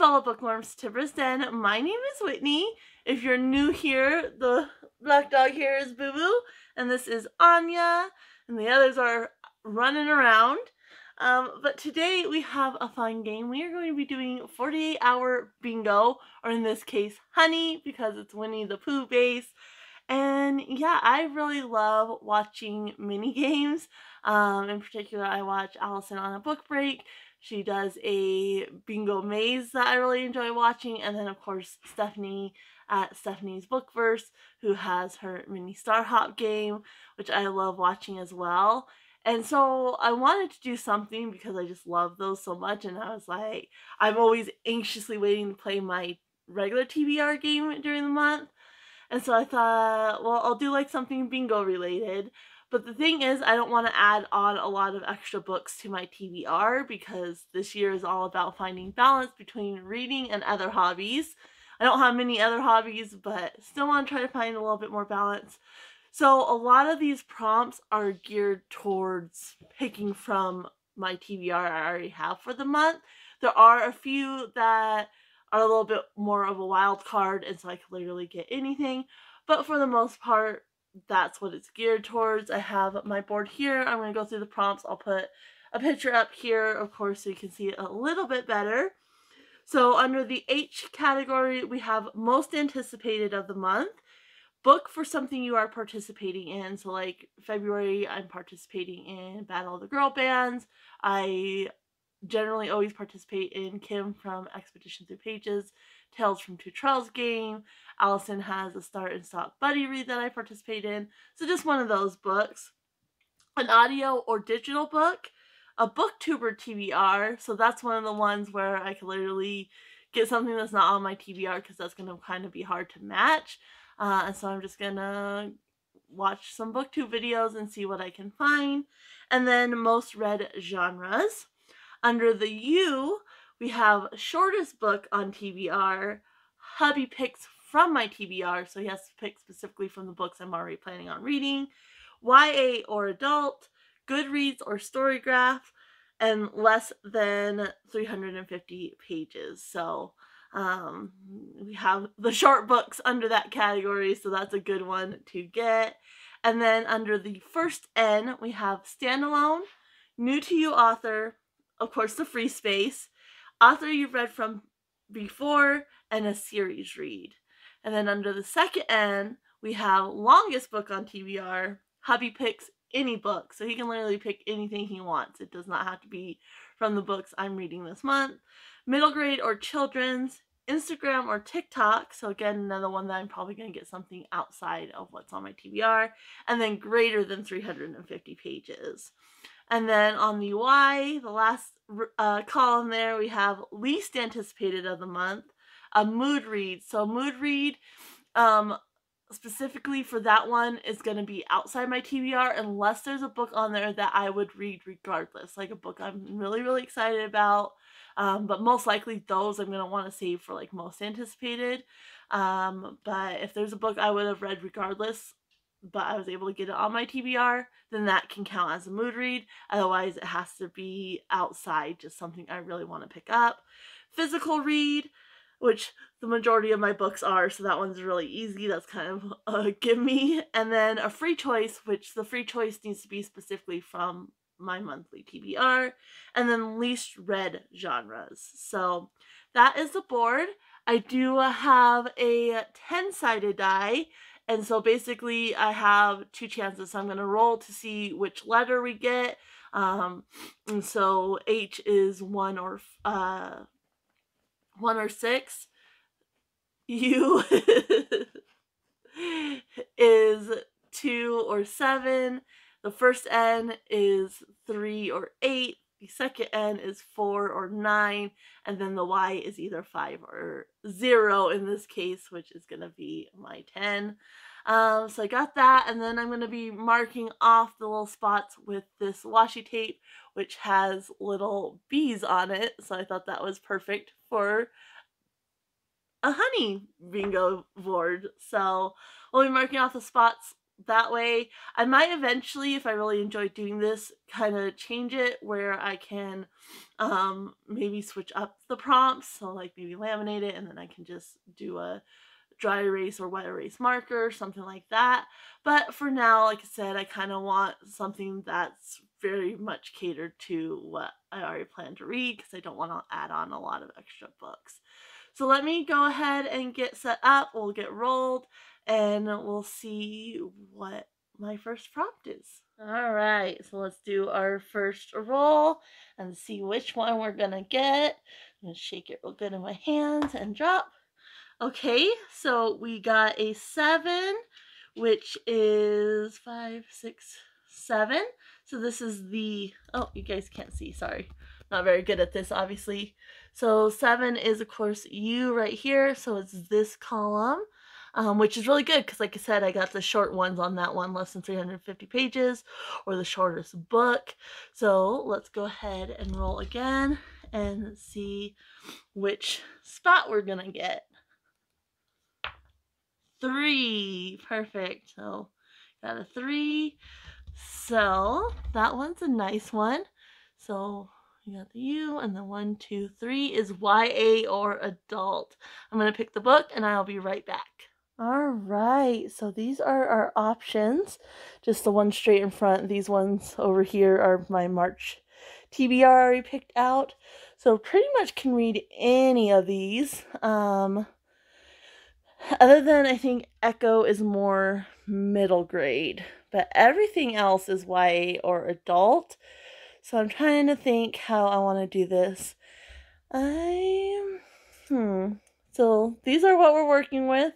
fellow bookworms to Den. My name is Whitney. If you're new here, the black dog here is Boo Boo, and this is Anya, and the others are running around. Um, but today we have a fun game. We are going to be doing 48 hour bingo, or in this case, honey, because it's Winnie the Pooh base. And yeah, I really love watching mini games. Um, in particular, I watch Allison on a book break. She does a bingo maze that I really enjoy watching. And then, of course, Stephanie at Stephanie's Bookverse, who has her mini Star Hop game, which I love watching as well. And so I wanted to do something because I just love those so much. And I was like, I'm always anxiously waiting to play my regular TBR game during the month. And so I thought, well, I'll do like something bingo related. But the thing is, I don't want to add on a lot of extra books to my TBR because this year is all about finding balance between reading and other hobbies. I don't have many other hobbies, but still want to try to find a little bit more balance. So a lot of these prompts are geared towards picking from my TBR I already have for the month. There are a few that are a little bit more of a wild card, and so I can literally get anything. But for the most part, that's what it's geared towards. I have my board here. I'm going to go through the prompts. I'll put a picture up here, of course, so you can see it a little bit better. So under the H category, we have most anticipated of the month. Book for something you are participating in. So like February, I'm participating in Battle of the Girl Bands. I generally always participate in Kim from Expedition Through Pages, Tales from Two Trails game. Allison has a Start and Stop Buddy Read that I participate in. So just one of those books. An audio or digital book. A booktuber TBR. So that's one of the ones where I can literally get something that's not on my TBR because that's going to kind of be hard to match. Uh, and so I'm just going to watch some booktube videos and see what I can find. And then most read genres. Under the U, we have shortest book on TBR. Hubby picks from my TBR, so he has to pick specifically from the books I'm already planning on reading. YA or adult, Goodreads or Storygraph, and less than 350 pages. So um, we have the short books under that category, so that's a good one to get. And then under the first N, we have standalone, new to you author, of course, the free space, author you've read from before, and a series read. And then under the second N, we have longest book on TBR. Hubby picks any book, so he can literally pick anything he wants. It does not have to be from the books I'm reading this month. Middle grade or children's, Instagram or TikTok. So again, another one that I'm probably going to get something outside of what's on my TBR. And then greater than 350 pages. And then on the Y, the last uh, column there, we have least anticipated of the month, a mood read. So mood read, um, specifically for that one, is going to be outside my TBR unless there's a book on there that I would read regardless, like a book I'm really, really excited about. Um, but most likely those I'm going to want to save for like most anticipated. Um, but if there's a book I would have read regardless, but I was able to get it on my TBR, then that can count as a mood read. Otherwise, it has to be outside, just something I really want to pick up. Physical read, which the majority of my books are, so that one's really easy. That's kind of a give me. And then a free choice, which the free choice needs to be specifically from my monthly TBR. And then least read genres. So that is the board. I do have a 10 sided die and so basically I have two chances. I'm going to roll to see which letter we get. Um, and so H is one or uh, one or six. U is two or seven. The first N is three or eight. The second N is four or nine. And then the Y is either five or zero in this case, which is going to be my 10. Um, so I got that, and then I'm going to be marking off the little spots with this washi tape, which has little bees on it. So I thought that was perfect for a honey bingo board. So we'll be marking off the spots that way. I might eventually, if I really enjoy doing this, kind of change it where I can um, maybe switch up the prompts. So like maybe laminate it and then I can just do a dry erase or wet erase marker, something like that. But for now, like I said, I kind of want something that's very much catered to what I already plan to read because I don't want to add on a lot of extra books. So let me go ahead and get set up. We'll get rolled and we'll see what my first prompt is. All right, so let's do our first roll and see which one we're gonna get. I'm gonna shake it real good in my hands and drop. Okay, so we got a seven, which is five, six, seven. So this is the, oh, you guys can't see, sorry. Not very good at this, obviously. So seven is, of course, you right here. So it's this column um, which is really good because, like I said, I got the short ones on that one, less than 350 pages, or the shortest book. So let's go ahead and roll again and see which spot we're going to get. Three. Perfect. So got a three. So that one's a nice one. So you got the U and the one, two, three is YA or adult. I'm going to pick the book and I'll be right back. All right, so these are our options. Just the one straight in front. These ones over here are my March TBR already picked out. So pretty much can read any of these. Um, other than I think Echo is more middle grade, but everything else is YA or adult. So I'm trying to think how I want to do this. I hmm. So these are what we're working with.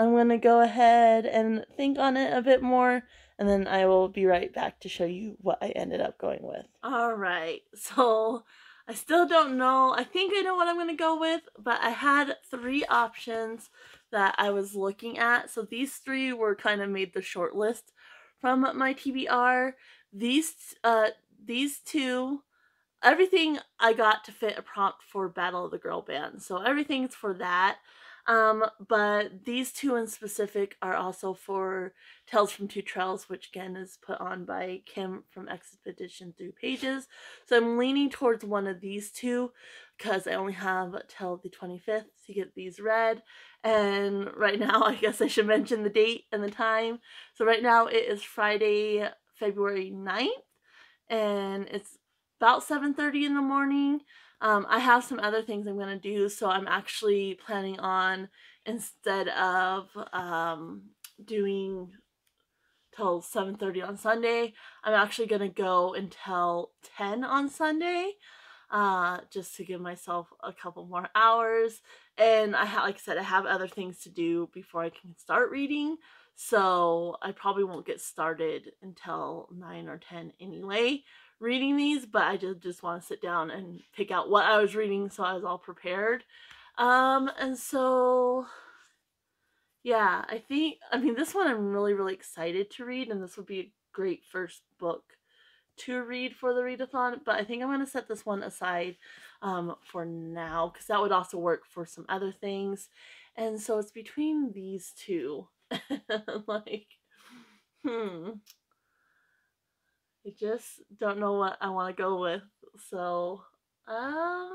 I'm going to go ahead and think on it a bit more and then I will be right back to show you what I ended up going with. All right, so I still don't know. I think I know what I'm going to go with, but I had three options that I was looking at. So these three were kind of made the short list from my TBR. These uh these two everything I got to fit a prompt for Battle of the Girl Band. So everything's for that. Um, but these two in specific are also for Tales from Two Trails, which again is put on by Kim from Expedition Through Pages. So I'm leaning towards one of these two because I only have till the 25th to get these read. And right now, I guess I should mention the date and the time. So right now it is Friday, February 9th, and it's about 7.30 in the morning. Um, I have some other things I'm going to do, so I'm actually planning on, instead of um, doing till 7.30 on Sunday, I'm actually going to go until 10 on Sunday, uh, just to give myself a couple more hours. And I have, like I said, I have other things to do before I can start reading, so I probably won't get started until 9 or 10 anyway reading these, but I just, just want to sit down and pick out what I was reading so I was all prepared. Um, and so, yeah, I think, I mean, this one I'm really, really excited to read, and this would be a great first book to read for the readathon, but I think I'm going to set this one aside um, for now because that would also work for some other things. And so it's between these two. like, hmm. I just don't know what I want to go with. So, uh,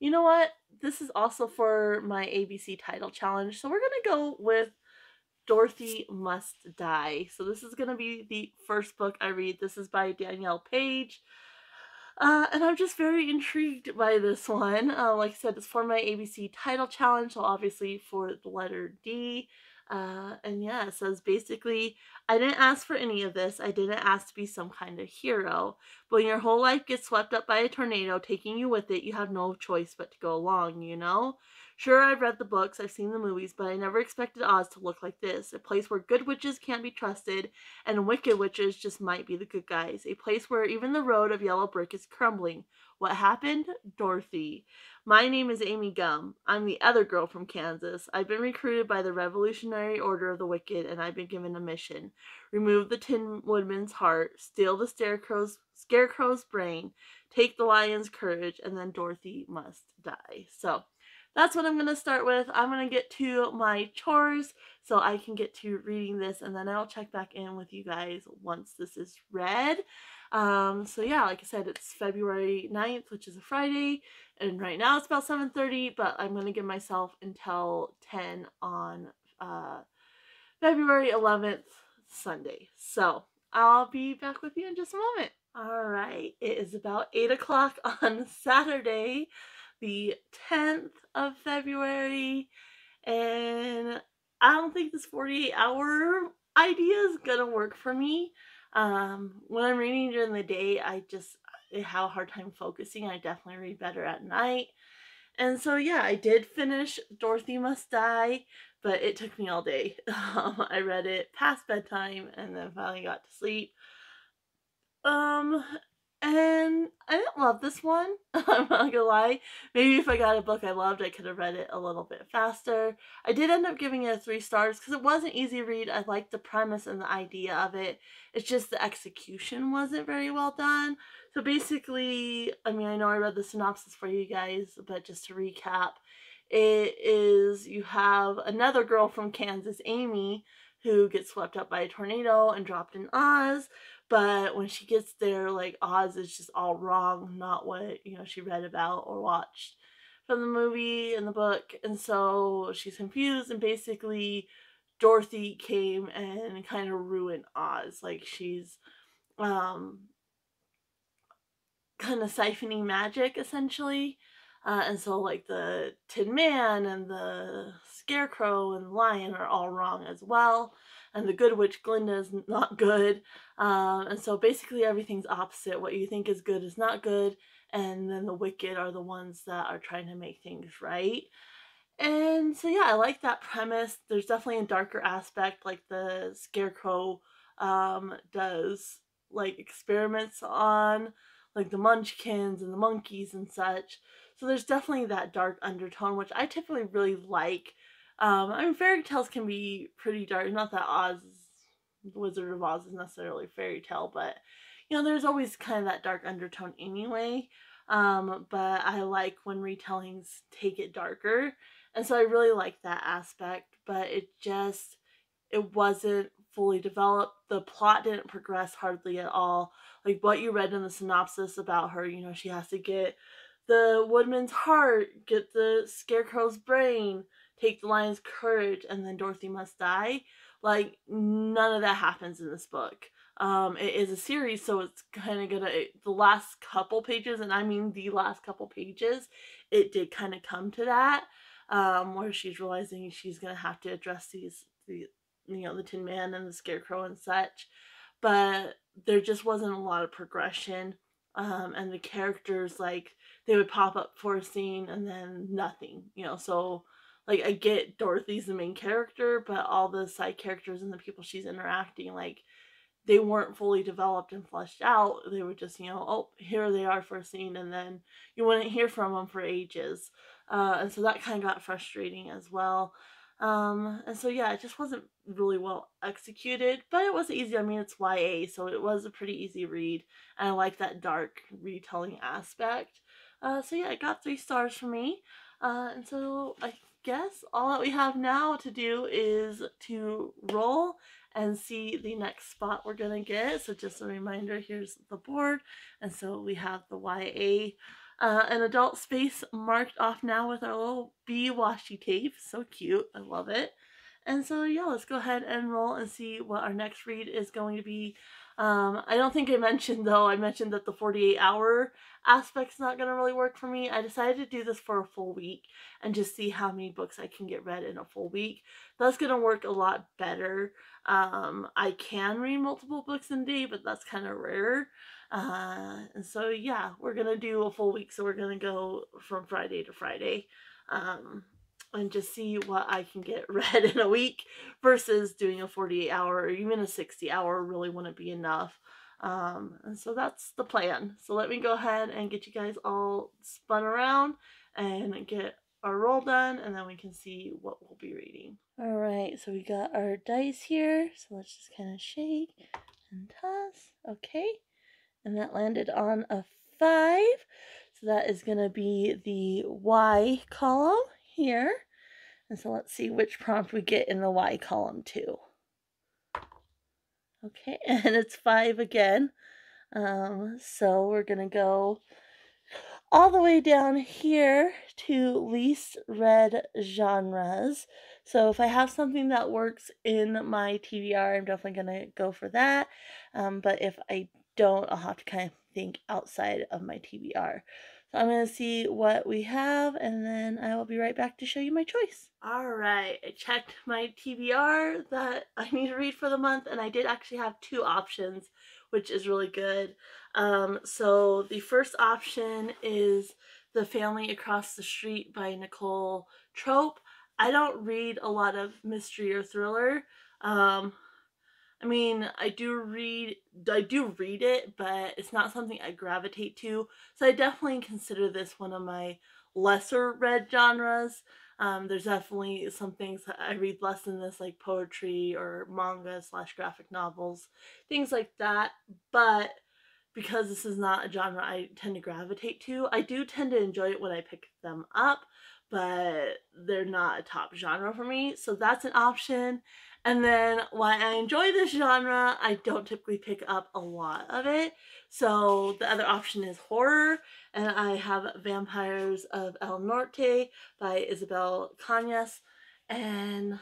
you know what? This is also for my ABC title challenge. So we're going to go with Dorothy Must Die. So this is going to be the first book I read. This is by Danielle Paige. Uh, and I'm just very intrigued by this one. Uh, like I said, it's for my ABC title challenge, so obviously for the letter D. Uh, and yeah, it says basically, I didn't ask for any of this. I didn't ask to be some kind of hero. But when your whole life gets swept up by a tornado, taking you with it, you have no choice but to go along, you know? Sure, I've read the books, I've seen the movies, but I never expected Oz to look like this. A place where good witches can't be trusted, and wicked witches just might be the good guys. A place where even the road of yellow brick is crumbling. What happened? Dorothy. My name is Amy Gumm. I'm the other girl from Kansas. I've been recruited by the Revolutionary Order of the Wicked, and I've been given a mission. Remove the Tin Woodman's heart, steal the Scarecrow's, scarecrow's brain, take the lion's courage, and then Dorothy must die. So, that's what I'm going to start with. I'm going to get to my chores so I can get to reading this and then I'll check back in with you guys once this is read. Um, so yeah, like I said, it's February 9th, which is a Friday, and right now it's about 7.30, but I'm going to give myself until 10 on uh, February 11th, Sunday. So I'll be back with you in just a moment. All right, it is about 8 o'clock on Saturday, the 10th of February, and I don't think this 48 hour idea is gonna work for me. Um, when I'm reading during the day, I just I have a hard time focusing. I definitely read better at night. And so, yeah, I did finish Dorothy Must Die, but it took me all day. Um, I read it past bedtime and then finally got to sleep. Um, and I didn't love this one. I'm not gonna lie. Maybe if I got a book I loved, I could have read it a little bit faster. I did end up giving it three stars because it was an easy read. I liked the premise and the idea of it. It's just the execution wasn't very well done. So basically, I mean, I know I read the synopsis for you guys, but just to recap, it is you have another girl from Kansas, Amy, who gets swept up by a tornado and dropped in Oz. But when she gets there, like Oz is just all wrong, not what you know she read about or watched from the movie and the book, and so she's confused. And basically, Dorothy came and kind of ruined Oz. Like she's um kind of siphoning magic essentially. Uh, and so like the Tin Man and the Scarecrow and Lion are all wrong as well. And the Good Witch Glinda is not good. Um, and so basically everything's opposite. What you think is good is not good. And then the wicked are the ones that are trying to make things right. And so yeah, I like that premise. There's definitely a darker aspect like the Scarecrow um, does like experiments on like the munchkins and the monkeys and such. So there's definitely that dark undertone, which I typically really like. Um, I mean, fairy tales can be pretty dark. Not that Oz, Wizard of Oz, is necessarily fairy tale, but you know, there's always kind of that dark undertone anyway. Um, but I like when retellings take it darker, and so I really like that aspect. But it just it wasn't fully developed. The plot didn't progress hardly at all. Like what you read in the synopsis about her, you know, she has to get the woodman's heart, get the scarecrow's brain, take the lion's courage, and then Dorothy must die. Like none of that happens in this book. Um, it is a series, so it's kind of gonna the last couple pages, and I mean the last couple pages, it did kind of come to that, um, where she's realizing she's gonna have to address these the you know the Tin Man and the Scarecrow and such, but there just wasn't a lot of progression, um, and the characters like they would pop up for a scene and then nothing, you know. So, like, I get Dorothy's the main character, but all the side characters and the people she's interacting, like, they weren't fully developed and fleshed out. They were just, you know, oh, here they are for a scene, and then you wouldn't hear from them for ages. Uh, and so that kind of got frustrating as well. Um, and so yeah, it just wasn't really well executed, but it was easy. I mean, it's YA, so it was a pretty easy read, and I like that dark retelling aspect. Uh, so yeah, it got three stars for me. Uh, and so I guess all that we have now to do is to roll and see the next spot we're gonna get. So just a reminder, here's the board. And so we have the YA, uh, an adult space marked off now with our little bee washi tape. So cute, I love it. And so yeah, let's go ahead and roll and see what our next read is going to be. Um, I don't think I mentioned though, I mentioned that the 48 hour aspect's not going to really work for me. I decided to do this for a full week and just see how many books I can get read in a full week. That's going to work a lot better. Um, I can read multiple books in a day, but that's kind of rare. Uh, and so yeah, we're going to do a full week. So we're going to go from Friday to Friday. Um, and just see what I can get read in a week versus doing a 48 hour or even a 60 hour really wouldn't be enough. Um, and so that's the plan. So let me go ahead and get you guys all spun around and get our roll done and then we can see what we'll be reading. All right, so we got our dice here. So let's just kind of shake and toss. Okay. And that landed on a five. So that is going to be the Y column here. And so let's see which prompt we get in the Y column too. Okay, and it's five again. Um, so we're to go all the way down here to least read genres. So if I have something that works in my TBR, I'm definitely to go for that. Um, but if I don't, I'll have to kind of think outside of my TBR. So I'm going to see what we have and then I will be right back to show you my choice. All right, I checked my TBR that I need to read for the month and I did actually have two options, which is really good. Um, so the first option is The Family Across the Street by Nicole Trope. I don't read a lot of mystery or thriller. Um, I mean, I do read I do read it, but it's not something I gravitate to. So I definitely consider this one of my lesser read genres. Um, there's definitely some things I read less than this, like poetry or manga slash graphic novels, things like that. But because this is not a genre I tend to gravitate to. I do tend to enjoy it when I pick them up, but they're not a top genre for me. So that's an option. And then why I enjoy this genre, I don't typically pick up a lot of it. So the other option is horror, and I have Vampires of El Norte by Isabel Cañas. And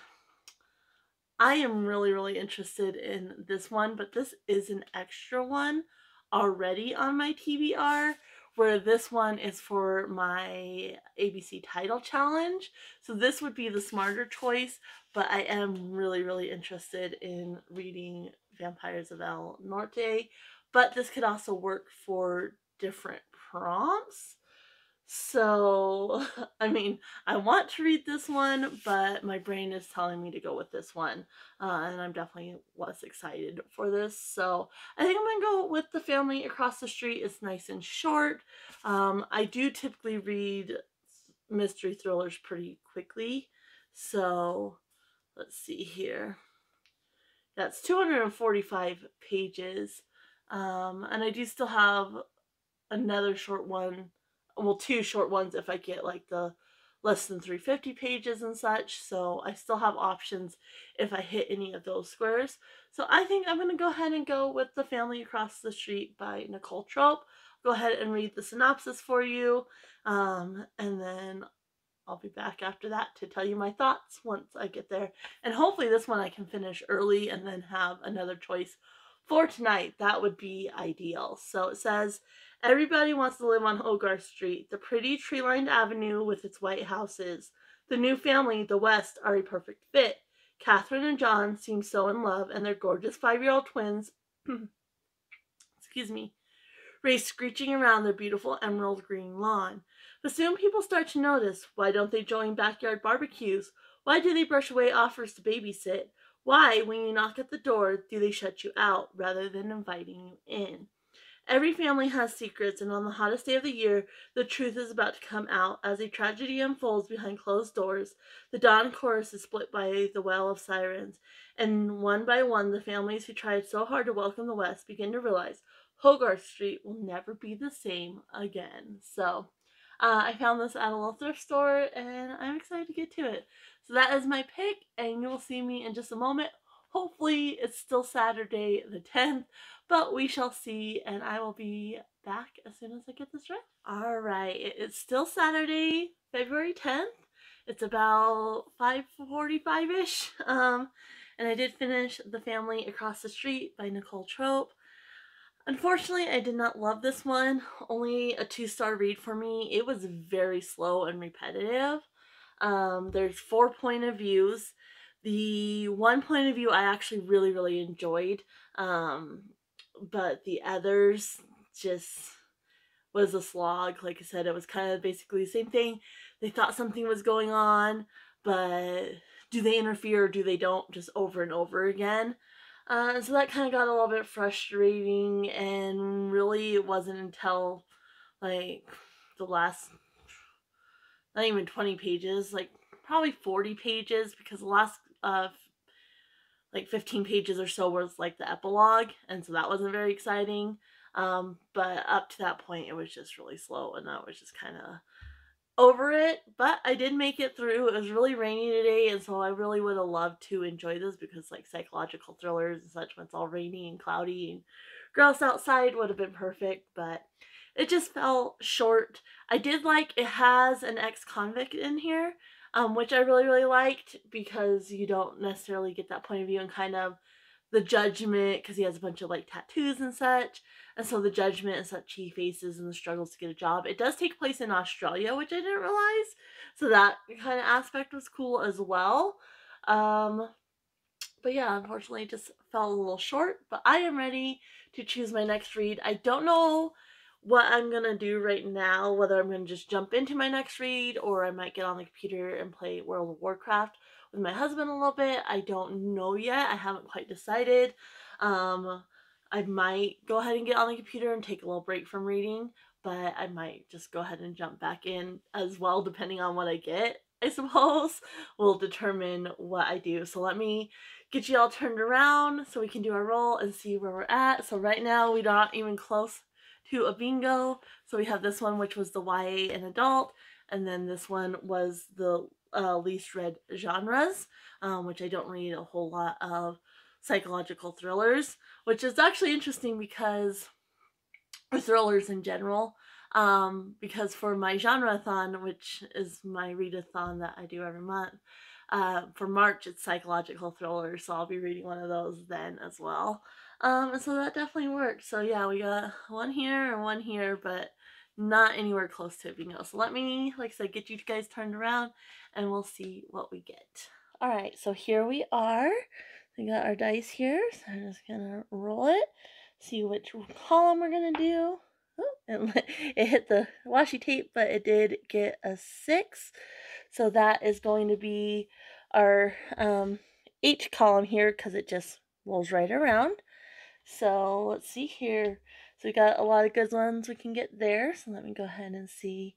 I am really, really interested in this one, but this is an extra one already on my TBR, where this one is for my ABC title challenge. So this would be the smarter choice, but I am really, really interested in reading Vampires of El Norte. But this could also work for different prompts. So, I mean, I want to read this one, but my brain is telling me to go with this one. Uh, and I'm definitely less excited for this. So, I think I'm going to go with The Family Across the Street. It's nice and short. Um, I do typically read mystery thrillers pretty quickly. So, let's see here. That's 245 pages. Um, and I do still have another short one well two short ones if I get like the less than 350 pages and such so I still have options if I hit any of those squares. So I think I'm gonna go ahead and go with The Family Across the Street by Nicole Trope. Go ahead and read the synopsis for you um, and then I'll be back after that to tell you my thoughts once I get there. And hopefully this one I can finish early and then have another choice for tonight. That would be ideal. So it says Everybody wants to live on Hogarth Street, the pretty tree-lined avenue with its white houses. The new family, the West, are a perfect fit. Catherine and John seem so in love, and their gorgeous five-year-old twins, excuse me, race screeching around their beautiful emerald green lawn. But soon people start to notice, why don't they join backyard barbecues? Why do they brush away offers to babysit? Why, when you knock at the door, do they shut you out rather than inviting you in? Every family has secrets, and on the hottest day of the year, the truth is about to come out. As a tragedy unfolds behind closed doors, the dawn chorus is split by the wail of sirens, and one by one, the families who tried so hard to welcome the West begin to realize Hogarth Street will never be the same again. So, uh, I found this at a little thrift store, and I'm excited to get to it. So that is my pick, and you will see me in just a moment. Hopefully, it's still Saturday the 10th but we shall see and I will be back as soon as I get this right. All right, it's still Saturday, February 10th. It's about 5.45ish. Um, and I did finish The Family Across the Street by Nicole Trope. Unfortunately, I did not love this one. Only a two-star read for me. It was very slow and repetitive. Um, there's four point of views. The one point of view I actually really, really enjoyed. Um, but the others just was a slog. Like I said, it was kind of basically the same thing. They thought something was going on, but do they interfere or do they don't just over and over again? Uh, so that kind of got a little bit frustrating, and really it wasn't until like the last, not even 20 pages, like probably 40 pages, because the last uh, like 15 pages or so was like the epilogue and so that wasn't very exciting um, but up to that point it was just really slow and that was just kind of over it, but I did make it through. It was really rainy today, and so I really would have loved to enjoy this because, like, psychological thrillers and such, when it's all rainy and cloudy and gross outside, would have been perfect, but it just fell short. I did like it has an ex convict in here, um, which I really, really liked because you don't necessarily get that point of view and kind of the judgment because he has a bunch of like tattoos and such. And so the judgment and such he faces and the struggles to get a job. It does take place in Australia, which I didn't realize. So that kind of aspect was cool as well. Um, but yeah, unfortunately, it just fell a little short. But I am ready to choose my next read. I don't know what I'm gonna do right now, whether I'm gonna just jump into my next read or I might get on the computer and play World of Warcraft with my husband a little bit. I don't know yet. I haven't quite decided. Um, I might go ahead and get on the computer and take a little break from reading, but I might just go ahead and jump back in as well, depending on what I get, I suppose, will determine what I do. So let me get you all turned around so we can do our roll and see where we're at. So right now we're not even close to a bingo. So we have this one, which was the YA and adult, and then this one was the uh, least read genres, um, which I don't read a whole lot of psychological thrillers, which is actually interesting because, thrillers in general, um, because for my genre-thon, which is my readathon that I do every month, uh, for March it's psychological thrillers, so I'll be reading one of those then as well. Um, so that definitely worked. So yeah, we got one here and one here, but not anywhere close to bingo. So let me, like I said, get you guys turned around and we'll see what we get. All right, so here we are. We got our dice here, so I'm just gonna roll it, see which column we're gonna do. Oh, it, it hit the washi tape, but it did get a six. So that is going to be our um, H column here because it just rolls right around. So let's see here. So we got a lot of good ones we can get there. So let me go ahead and see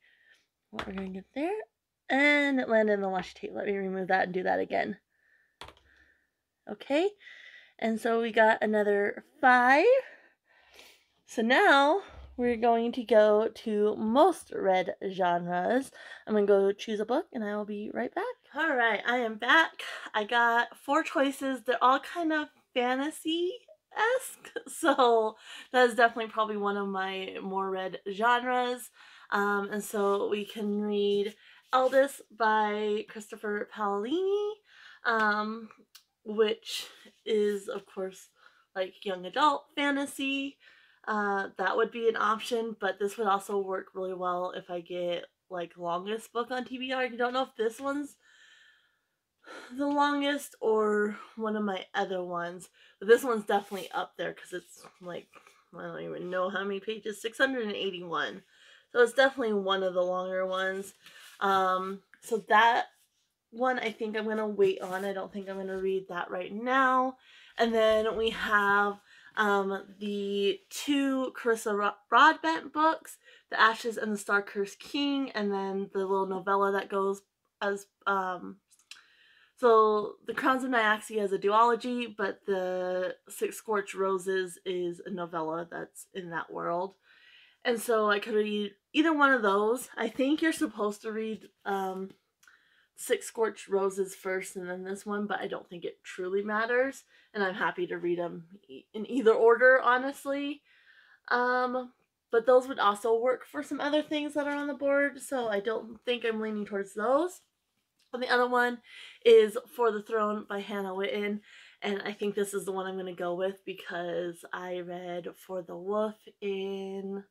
what we're going to get there. And it landed in the washi tape. Let me remove that and do that again. Okay. And so we got another five. So now we're going to go to most read genres. I'm going to go choose a book and I will be right back. All right, I am back. I got four choices. They're all kind of fantasy esque. So that is definitely probably one of my more read genres. Um, and so we can read Eldest by Christopher Paolini, um, which is, of course, like young adult fantasy. Uh, that would be an option, but this would also work really well if I get like longest book on TBR. I don't know if this one's the longest or one of my other ones. But this one's definitely up there because it's like, I don't even know how many pages, 681. So it's definitely one of the longer ones. Um, so that one I think I'm going to wait on. I don't think I'm going to read that right now. And then we have um, the two Carissa Broadbent books, The Ashes and the Star-Cursed King, and then the little novella that goes as um, so the Crowns of Nyaxia is a duology, but the Six Scorched Roses is a novella that's in that world. And so I could read either one of those. I think you're supposed to read um, Six Scorched Roses first and then this one, but I don't think it truly matters. And I'm happy to read them in either order, honestly. Um, but those would also work for some other things that are on the board, so I don't think I'm leaning towards those. The other one is For the Throne by Hannah Whitten. And I think this is the one I'm going to go with because I read For the Wolf in,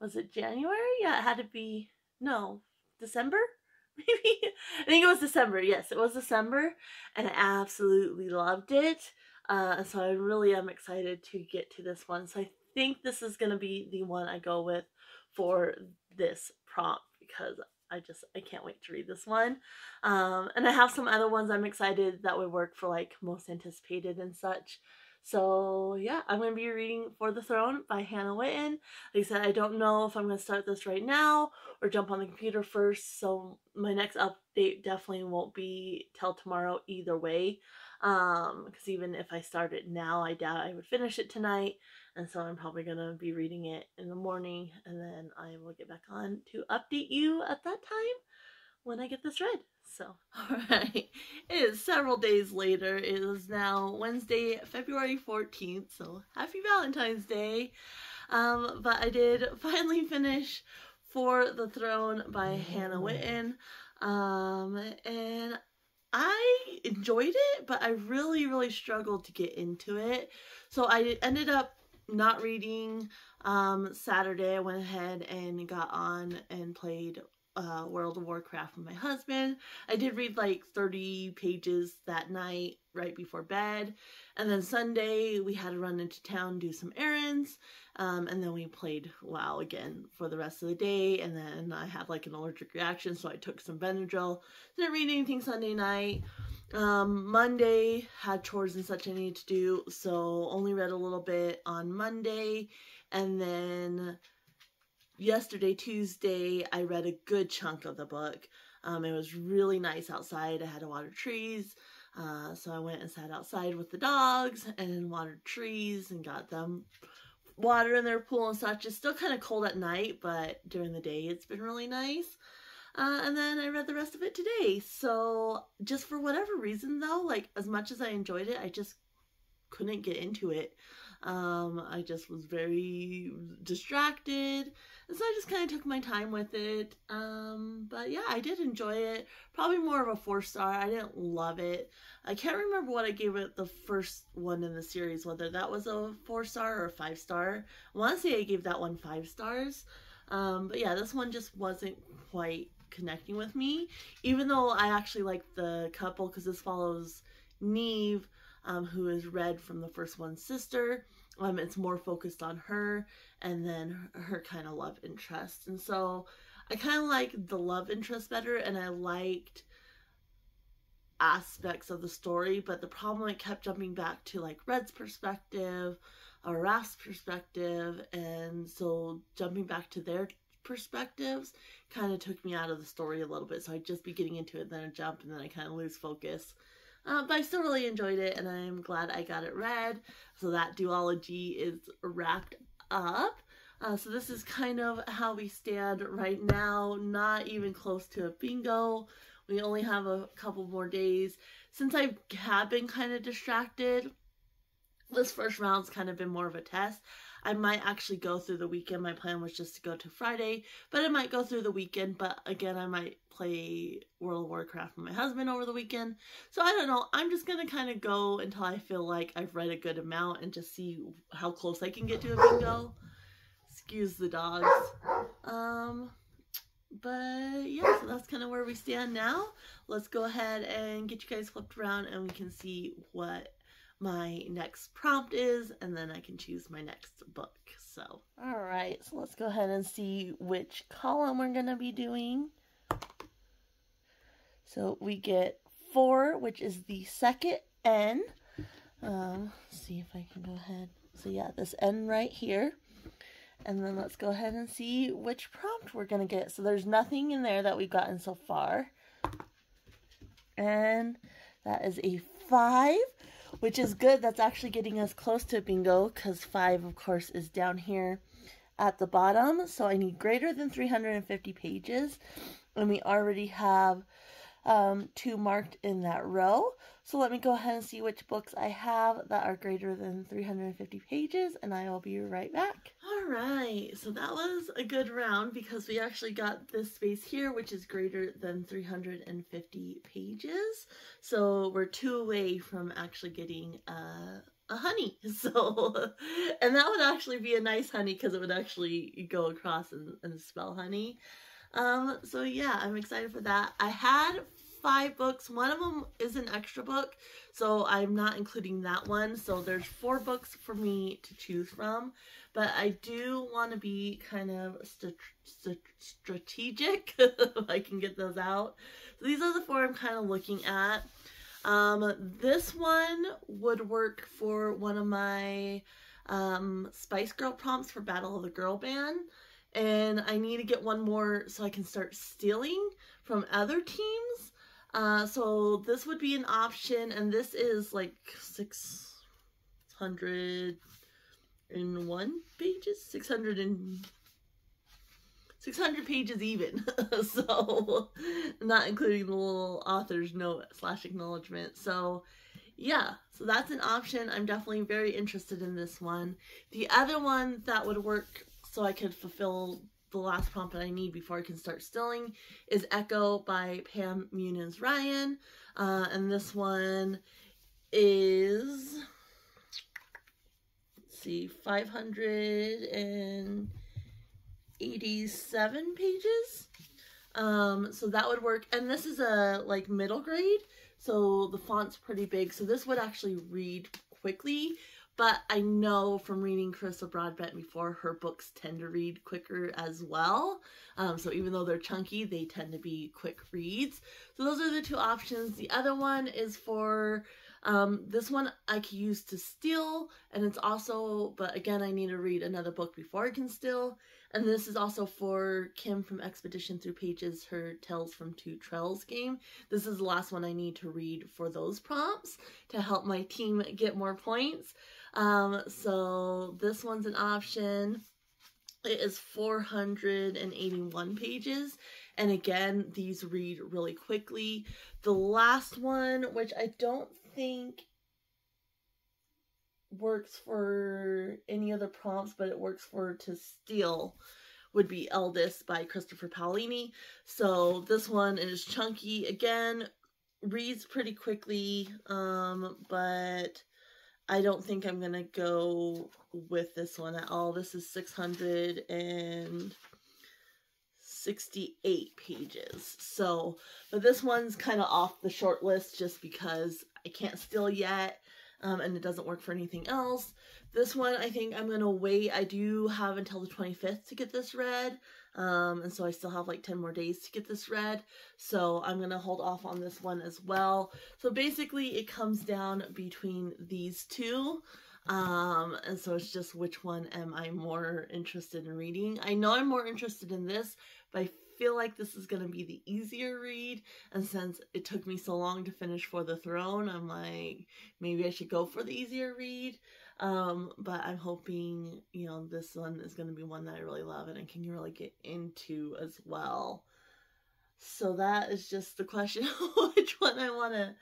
was it January? Yeah, it had to be, no, December? Maybe? I think it was December. Yes, it was December. And I absolutely loved it. Uh, so I really am excited to get to this one. So I think this is going to be the one I go with for this prompt because I just I can't wait to read this one. Um, and I have some other ones I'm excited that would work for like most anticipated and such. So yeah, I'm going to be reading For the Throne by Hannah Whitten. Like I said, I don't know if I'm going to start this right now or jump on the computer first. So my next update definitely won't be till tomorrow either way. Um, because even if I start it now, I doubt I would finish it tonight. And so I'm probably going to be reading it in the morning and then I will get back on to update you at that time when I get this read. So, alright, it is several days later. It is now Wednesday, February 14th, so happy Valentine's Day. Um, but I did finally finish For the Throne by Hannah Whitten. Um, and I enjoyed it, but I really, really struggled to get into it. So I ended up not reading um, Saturday. I went ahead and got on and played uh, World of Warcraft with my husband. I did read like 30 pages that night right before bed. And then Sunday we had to run into town, do some errands. Um, and then we played WoW again for the rest of the day. And then I had like an allergic reaction, so I took some Benadryl. Didn't read anything Sunday night. Um, Monday had chores and such I needed to do, so only read a little bit on Monday. And then yesterday, Tuesday, I read a good chunk of the book. Um, it was really nice outside. I had to water trees. Uh, so I went and sat outside with the dogs and watered trees and got them water in their pool and such. It's still kind of cold at night, but during the day it's been really nice. Uh, and then I read the rest of it today. So just for whatever reason though, like as much as I enjoyed it, I just couldn't get into it. Um, I just was very distracted. And so I just kind of took my time with it. Um, but yeah, I did enjoy it. Probably more of a four star. I didn't love it. I can't remember what I gave it the first one in the series, whether that was a four star or a five star. I want to say I gave that one five stars. Um, but yeah, this one just wasn't quite connecting with me. Even though I actually like the couple because this follows Neve um, who is Red from the first one's sister. Um, it's more focused on her and then her kind of love interest. And so I kind of like the love interest better and I liked aspects of the story, but the problem it kept jumping back to like Red's perspective, or Raph's perspective, and so jumping back to their perspectives kind of took me out of the story a little bit. So I'd just be getting into it, then I jump, and then I kind of lose focus. Uh, but I still really enjoyed it, and I'm glad I got it read. So that duology is wrapped up. Uh, so this is kind of how we stand right now, not even close to a bingo. We only have a couple more days. Since I have been kind of distracted, this first round's kind of been more of a test. I might actually go through the weekend. My plan was just to go to Friday, but I might go through the weekend. But again, I might play World of Warcraft with my husband over the weekend. So I don't know. I'm just going to kind of go until I feel like I've read a good amount and just see how close I can get to a bingo. Excuse the dogs. Um, but yeah, so that's kind of where we stand now. Let's go ahead and get you guys flipped around and we can see what my next prompt is, and then I can choose my next book. So, all right, so let's go ahead and see which column we're going to be doing. So we get four, which is the second N. Um, see if I can go ahead. So yeah, this N right here. And then let's go ahead and see which prompt we're going to get. So there's nothing in there that we've gotten so far. And that is a five which is good. That's actually getting us close to bingo because 5, of course, is down here at the bottom. So I need greater than 350 pages. And we already have um, two marked in that row. So let me go ahead and see which books I have that are greater than 350 pages and I will be right back. All right, so that was a good round because we actually got this space here which is greater than 350 pages. So we're two away from actually getting uh, a honey. So, and that would actually be a nice honey because it would actually go across and, and spell honey. Um, so yeah, I'm excited for that. I had five books. One of them is an extra book, so I'm not including that one. So there's four books for me to choose from, but I do want to be kind of st st strategic if I can get those out. So these are the four I'm kind of looking at. Um, this one would work for one of my um, Spice Girl prompts for Battle of the Girl Band. And I need to get one more so I can start stealing from other teams. Uh, so this would be an option, and this is like 601 pages? 600 and 600 pages even. so, not including the little author's note slash acknowledgement. So, yeah, so that's an option. I'm definitely very interested in this one. The other one that would work so I could fulfill the last prompt that I need before I can start stilling is Echo by Pam Munoz Ryan. Uh, and this one is, let's see, 587 pages. Um, so that would work. And this is a like middle grade. So the font's pretty big. So this would actually read quickly but I know from reading Carissa Broadbent before, her books tend to read quicker as well. Um, so even though they're chunky, they tend to be quick reads. So those are the two options. The other one is for um, this one I can use to steal, and it's also, but again, I need to read another book before I can steal. And this is also for Kim from Expedition Through Pages, her Tales from Two Trails game. This is the last one I need to read for those prompts to help my team get more points. Um, so this one's an option. It is 481 pages. And again, these read really quickly. The last one, which I don't think works for any other prompts, but it works for To Steal, would be Eldest by Christopher Paolini. So this one is chunky. Again, reads pretty quickly, um, but I don't think I'm going to go with this one at all. This is 668 pages. So, but this one's kind of off the short list just because I can't steal yet um, and it doesn't work for anything else. This one, I think I'm going to wait. I do have until the 25th to get this read. Um, and so I still have like 10 more days to get this read. So I'm going to hold off on this one as well. So basically it comes down between these two. Um, and so it's just which one am I more interested in reading. I know I'm more interested in this, but I feel like this is going to be the easier read. And since it took me so long to finish For the Throne, I'm like, maybe I should go for the easier read. Um, but I'm hoping, you know, this one is going to be one that I really love and I can really get into as well. So that is just the question which one I want to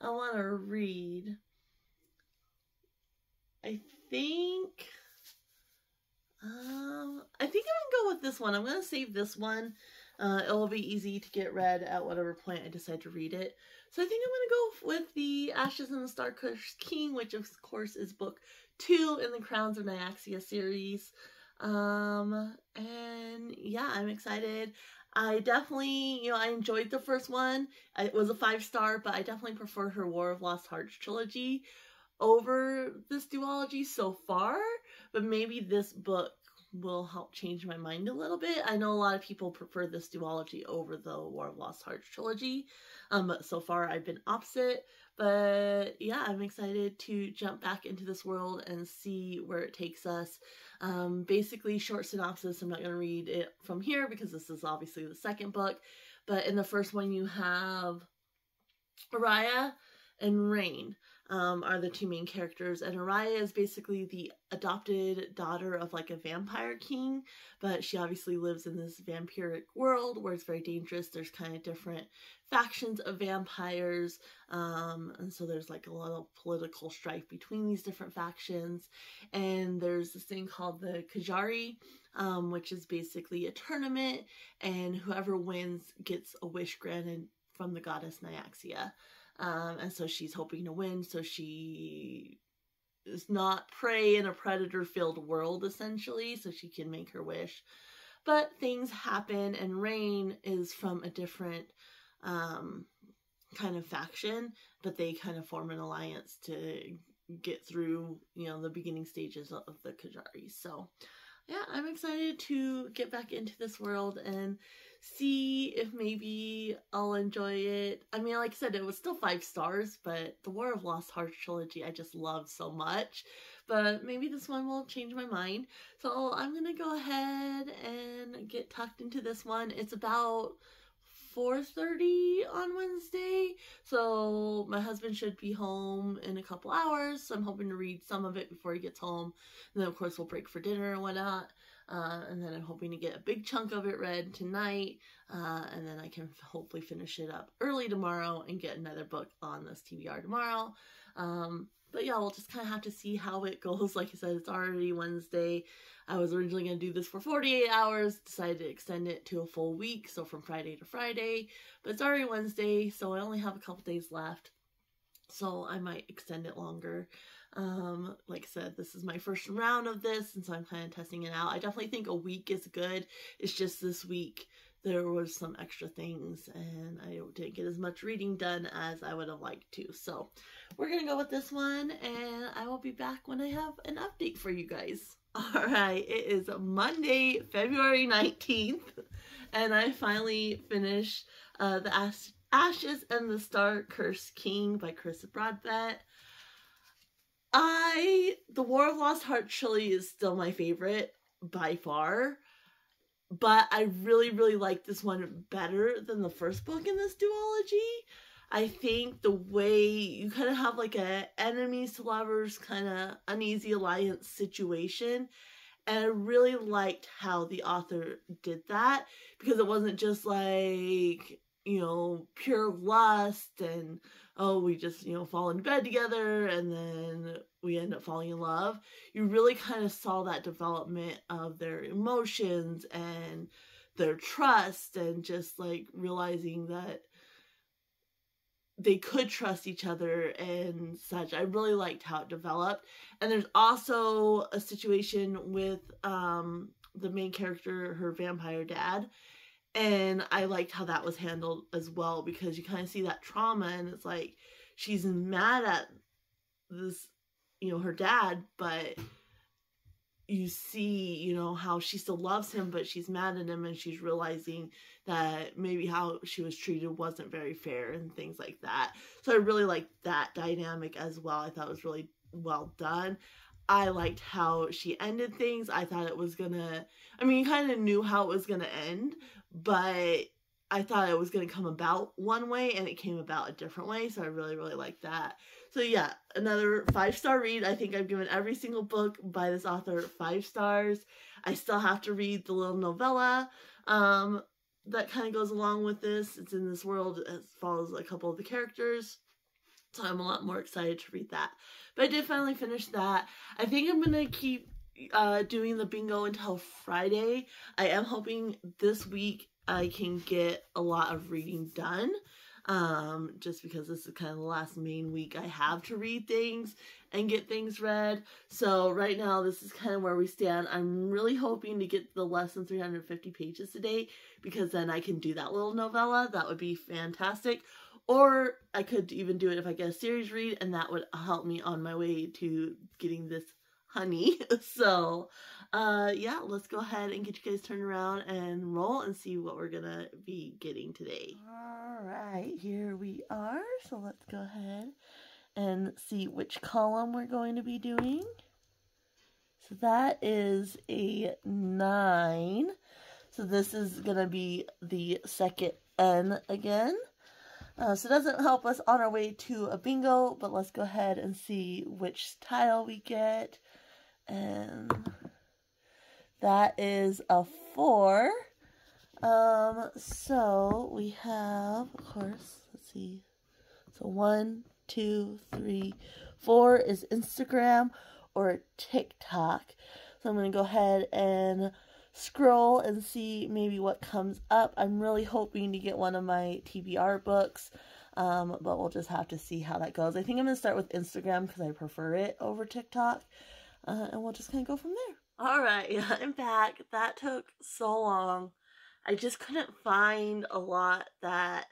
I want to read. I think um I think I'm going to go with this one. I'm going to save this one. Uh, it will be easy to get read at whatever point I decide to read it. So I think I'm going to go with the Ashes and the Star-Cursed King, which of course is book two in the Crowns of Nyaxia series. Um, and yeah, I'm excited. I definitely, you know, I enjoyed the first one. It was a five star, but I definitely prefer her War of Lost Hearts trilogy over this duology so far. But maybe this book will help change my mind a little bit. I know a lot of people prefer this duology over the War of Lost Hearts trilogy. Um, but so far I've been opposite. But yeah, I'm excited to jump back into this world and see where it takes us. Um, basically, short synopsis. I'm not going to read it from here because this is obviously the second book. But in the first one, you have Araya and Rain um, are the two main characters. And Araya is basically the adopted daughter of like a vampire king, but she obviously lives in this vampiric world where it's very dangerous. There's kind of different factions of vampires, um, and so there's like a lot of political strife between these different factions. And there's this thing called the Kejari, um, which is basically a tournament, and whoever wins gets a wish granted from the goddess Nyaxia. Um, and so she's hoping to win, so she is not prey in a predator filled world essentially, so she can make her wish. But things happen, and Rain is from a different um, kind of faction, but they kind of form an alliance to get through, you know, the beginning stages of the Kejari. So, yeah, I'm excited to get back into this world and see if maybe I'll enjoy it. I mean, like I said, it was still five stars, but the War of Lost Hearts trilogy I just love so much. But maybe this one will change my mind. So I'm to go ahead and get tucked into this one. It's about 4.30 on Wednesday. So my husband should be home in a couple hours. So I'm hoping to read some of it before he gets home. And then of course we'll break for dinner and whatnot. Uh, and then I'm hoping to get a big chunk of it read tonight. Uh, and then I can hopefully finish it up early tomorrow and get another book on this TBR tomorrow. Um, but yeah, we'll just kind of have to see how it goes. Like I said, it's already Wednesday. I was originally going to do this for 48 hours, decided to extend it to a full week, so from Friday to Friday. But it's already Wednesday, so I only have a couple days left. So I might extend it longer. Um, like I said, this is my first round of this, and so I'm kind of testing it out. I definitely think a week is good. It's just this week there was some extra things and I didn't get as much reading done as I would have liked to. So we're going to go with this one and I will be back when I have an update for you guys. All right, it is Monday, February 19th, and I finally finished uh, The Ash Ashes and the Star Cursed King by Carissa Broadbent. I, The War of Lost Hearts trilogy is still my favorite by far but I really, really like this one better than the first book in this duology. I think the way you kind of have like a enemies to lovers kind of uneasy alliance situation. And I really liked how the author did that because it wasn't just like, you know, pure lust and oh, we just, you know, fall in bed together and then we end up falling in love. You really kind of saw that development of their emotions and their trust and just like realizing that they could trust each other and such. I really liked how it developed. And there's also a situation with um the main character, her vampire dad, and I liked how that was handled as well because you kind of see that trauma and it's like she's mad at this, you know, her dad, but you see, you know, how she still loves him, but she's mad at him and she's realizing that maybe how she was treated wasn't very fair and things like that. So I really liked that dynamic as well. I thought it was really well done. I liked how she ended things. I thought it was gonna, I mean, you kind of knew how it was gonna end, but I thought it was going to come about one way and it came about a different way. So I really, really like that. So yeah, another five star read. I think I've given every single book by this author five stars. I still have to read the little novella um, that kind of goes along with this. It's in this world as follows a couple of the characters. So I'm a lot more excited to read that. But I did finally finish that. I think I'm going to keep uh, doing the bingo until Friday. I am hoping this week I can get a lot of reading done. Um, just because this is kind of the last main week I have to read things and get things read. So right now, this is kind of where we stand. I'm really hoping to get the less than 350 pages today because then I can do that little novella. That would be fantastic. Or I could even do it if I get a series read, and that would help me on my way to getting this honey. So, uh, yeah, let's go ahead and get you guys turned around and roll and see what we're gonna be getting today. All right, here we are. So let's go ahead and see which column we're going to be doing. So that is a nine. So this is gonna be the second N again. Uh, so it doesn't help us on our way to a bingo, but let's go ahead and see which tile we get and that is a four. Um, so we have, of course, let's see. So one, two, three, four is Instagram or TikTok. So I'm going to go ahead and scroll and see maybe what comes up. I'm really hoping to get one of my TBR books, um, but we'll just have to see how that goes. I think I'm going to start with Instagram because I prefer it over TikTok uh, and we'll just kind of go from there. All right, I'm back. That took so long. I just couldn't find a lot that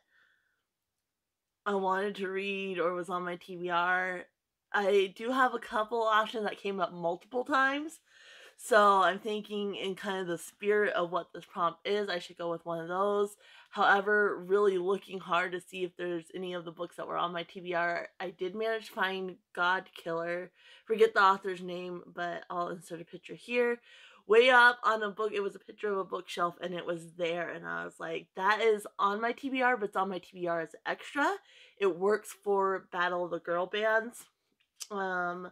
I wanted to read or was on my TBR. I do have a couple options that came up multiple times. So I'm thinking in kind of the spirit of what this prompt is, I should go with one of those. However, really looking hard to see if there's any of the books that were on my TBR. I did manage to find God Killer. Forget the author's name, but I'll insert a picture here, way up on a book. It was a picture of a bookshelf and it was there. And I was like, that is on my TBR, but it's on my TBR as extra. It works for Battle of the Girl Bands. Um,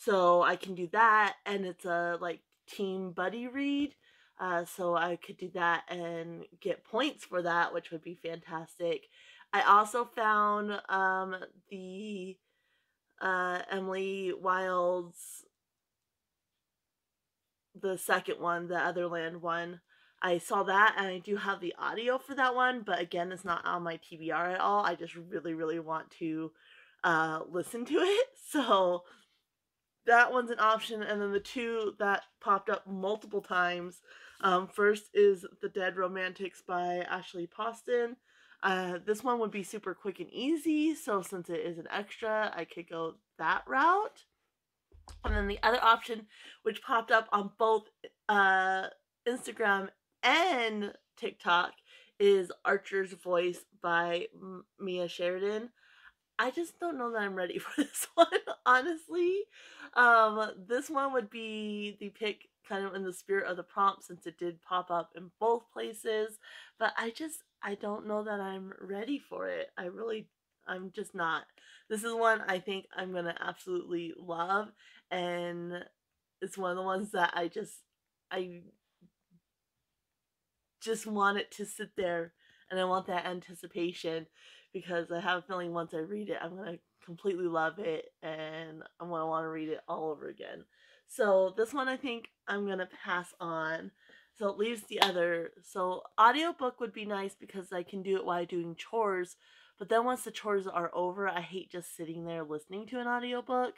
so I can do that. And it's a like team buddy read. Uh, so I could do that and get points for that, which would be fantastic. I also found um, the uh, Emily Wilde's the second one, the Otherland one. I saw that and I do have the audio for that one, but again, it's not on my TBR at all. I just really, really want to uh, listen to it. So that one's an option. And then the two that popped up multiple times. Um, first is The Dead Romantics by Ashley Poston. Uh, this one would be super quick and easy. So since it is an extra, I could go that route. And then the other option, which popped up on both uh, Instagram and TikTok, is Archer's Voice by M- Mia Sheridan. I just don't know that I'm ready for this one, honestly. Um, this one would be the pick kind of in the spirit of the prompt since it did pop up in both places, but I just I don't know that I'm ready for it. I really I'm just not. This is one I think I'm gonna absolutely love, and it's one of the ones that I just I just want it to sit there, and I want that anticipation because I have a feeling once I read it, I'm gonna completely love it, and I'm gonna want to read it all over again. So this one I think I'm gonna pass on. So it leaves the other. So audiobook would be nice because I can do it while doing chores, but then once the chores are over, I hate just sitting there listening to an audiobook.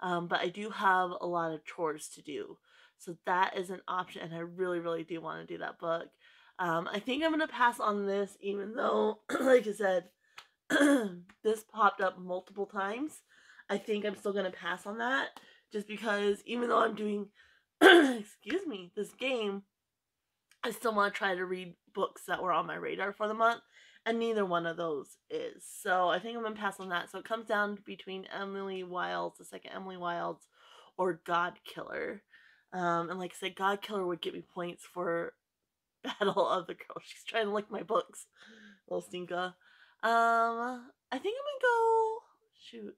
Um, but I do have a lot of chores to do. So that is an option, and I really, really do want to do that book. Um, I think I'm going to pass on this, even though, like I said, this popped up multiple times. I think I'm still going to pass on that, just because even though I'm doing, excuse me, this game, I still want to try to read books that were on my radar for the month and neither one of those is. So I think I'm gonna pass on that. So it comes down between Emily Wilde's, the second Emily Wilde's, or God Killer. Um, and like I said, Godkiller would get me points for Battle of the Girls. She's trying to lick my books, little stinka. Um, I think I'm gonna go. Shoot,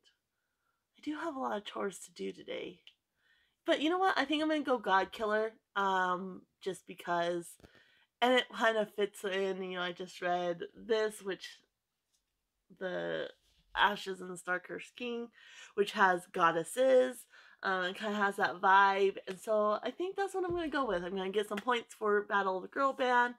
I do have a lot of chores to do today, but you know what? I think I'm gonna go Godkiller. Um, just because and it kind of fits in. You know, I just read this, which the Ashes and the Star-Cursed King, which has goddesses. Um, it kind of has that vibe, and so I think that's what I'm gonna go with. I'm gonna get some points for Battle of the Girl Band,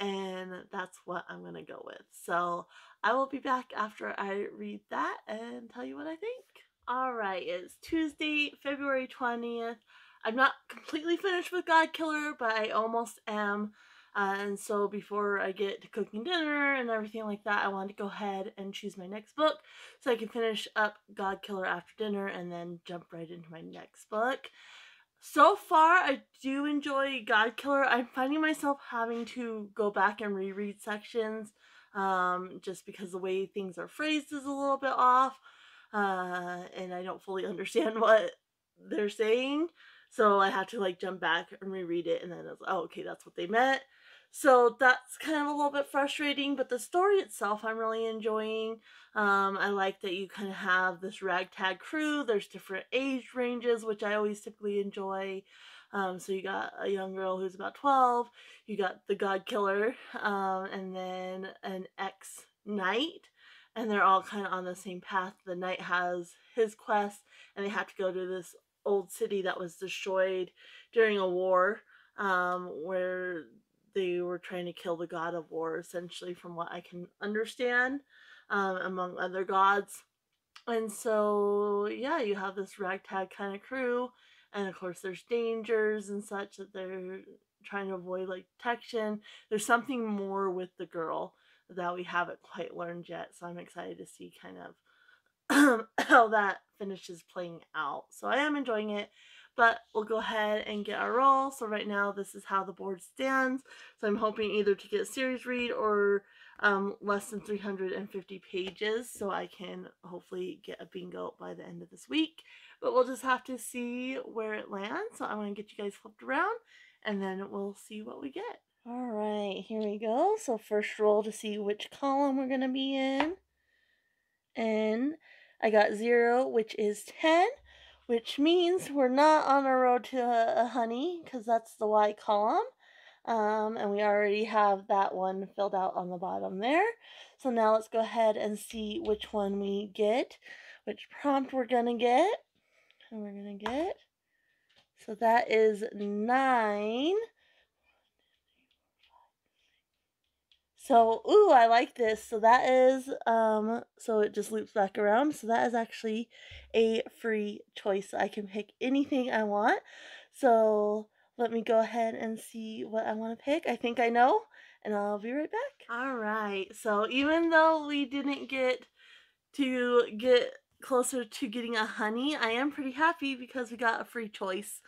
and that's what I'm gonna go with. So I will be back after I read that and tell you what I think. All right, it's Tuesday, February 20th. I'm not completely finished with Godkiller, but I almost am. Uh, and so before I get to cooking dinner and everything like that, I wanted to go ahead and choose my next book so I can finish up Godkiller after dinner and then jump right into my next book. So far, I do enjoy Godkiller. I'm finding myself having to go back and reread sections um, just because the way things are phrased is a little bit off uh, and I don't fully understand what they're saying. So I have to like jump back and reread it and then it's oh okay that's what they meant. So that's kind of a little bit frustrating, but the story itself I'm really enjoying. Um, I like that you kind of have this ragtag crew. There's different age ranges, which I always typically enjoy. Um, so you got a young girl who's about 12, you got the God Killer, um, and then an ex knight, and they're all kind of on the same path. The knight has his quest, and they have to go to this old city that was destroyed during a war, um, where they were trying to kill the god of war, essentially, from what I can understand, um, among other gods. And so, yeah, you have this ragtag kind of crew, and of course, there's dangers and such that they're trying to avoid, like detection. There's something more with the girl that we haven't quite learned yet, so I'm excited to see kind of how that finishes playing out. So I am enjoying it. But we'll go ahead and get our roll. So right now this is how the board stands. So I'm hoping either to get a series read or um, less than 350 pages, so I can hopefully get a bingo by the end of this week. But we'll just have to see where it lands. So I'm going to get you guys flipped around and then we'll see what we get. All right, here we go. So first roll to see which column we're going to be in. And I got 0, which is 10, which means we're not on a road to a, a honey because that's the Y column. Um, and we already have that one filled out on the bottom there. So now let's go ahead and see which one we get, which prompt we're going to get. And we're going to get, so that is 9. So, ooh, I like this. So that is, um, so it just loops back around. So that is actually a free choice. I can pick anything I want. So let me go ahead and see what I want to pick. I think I know, and I'll be right back. All right. So even though we didn't get to get closer to getting a honey, I am pretty happy because we got a free choice.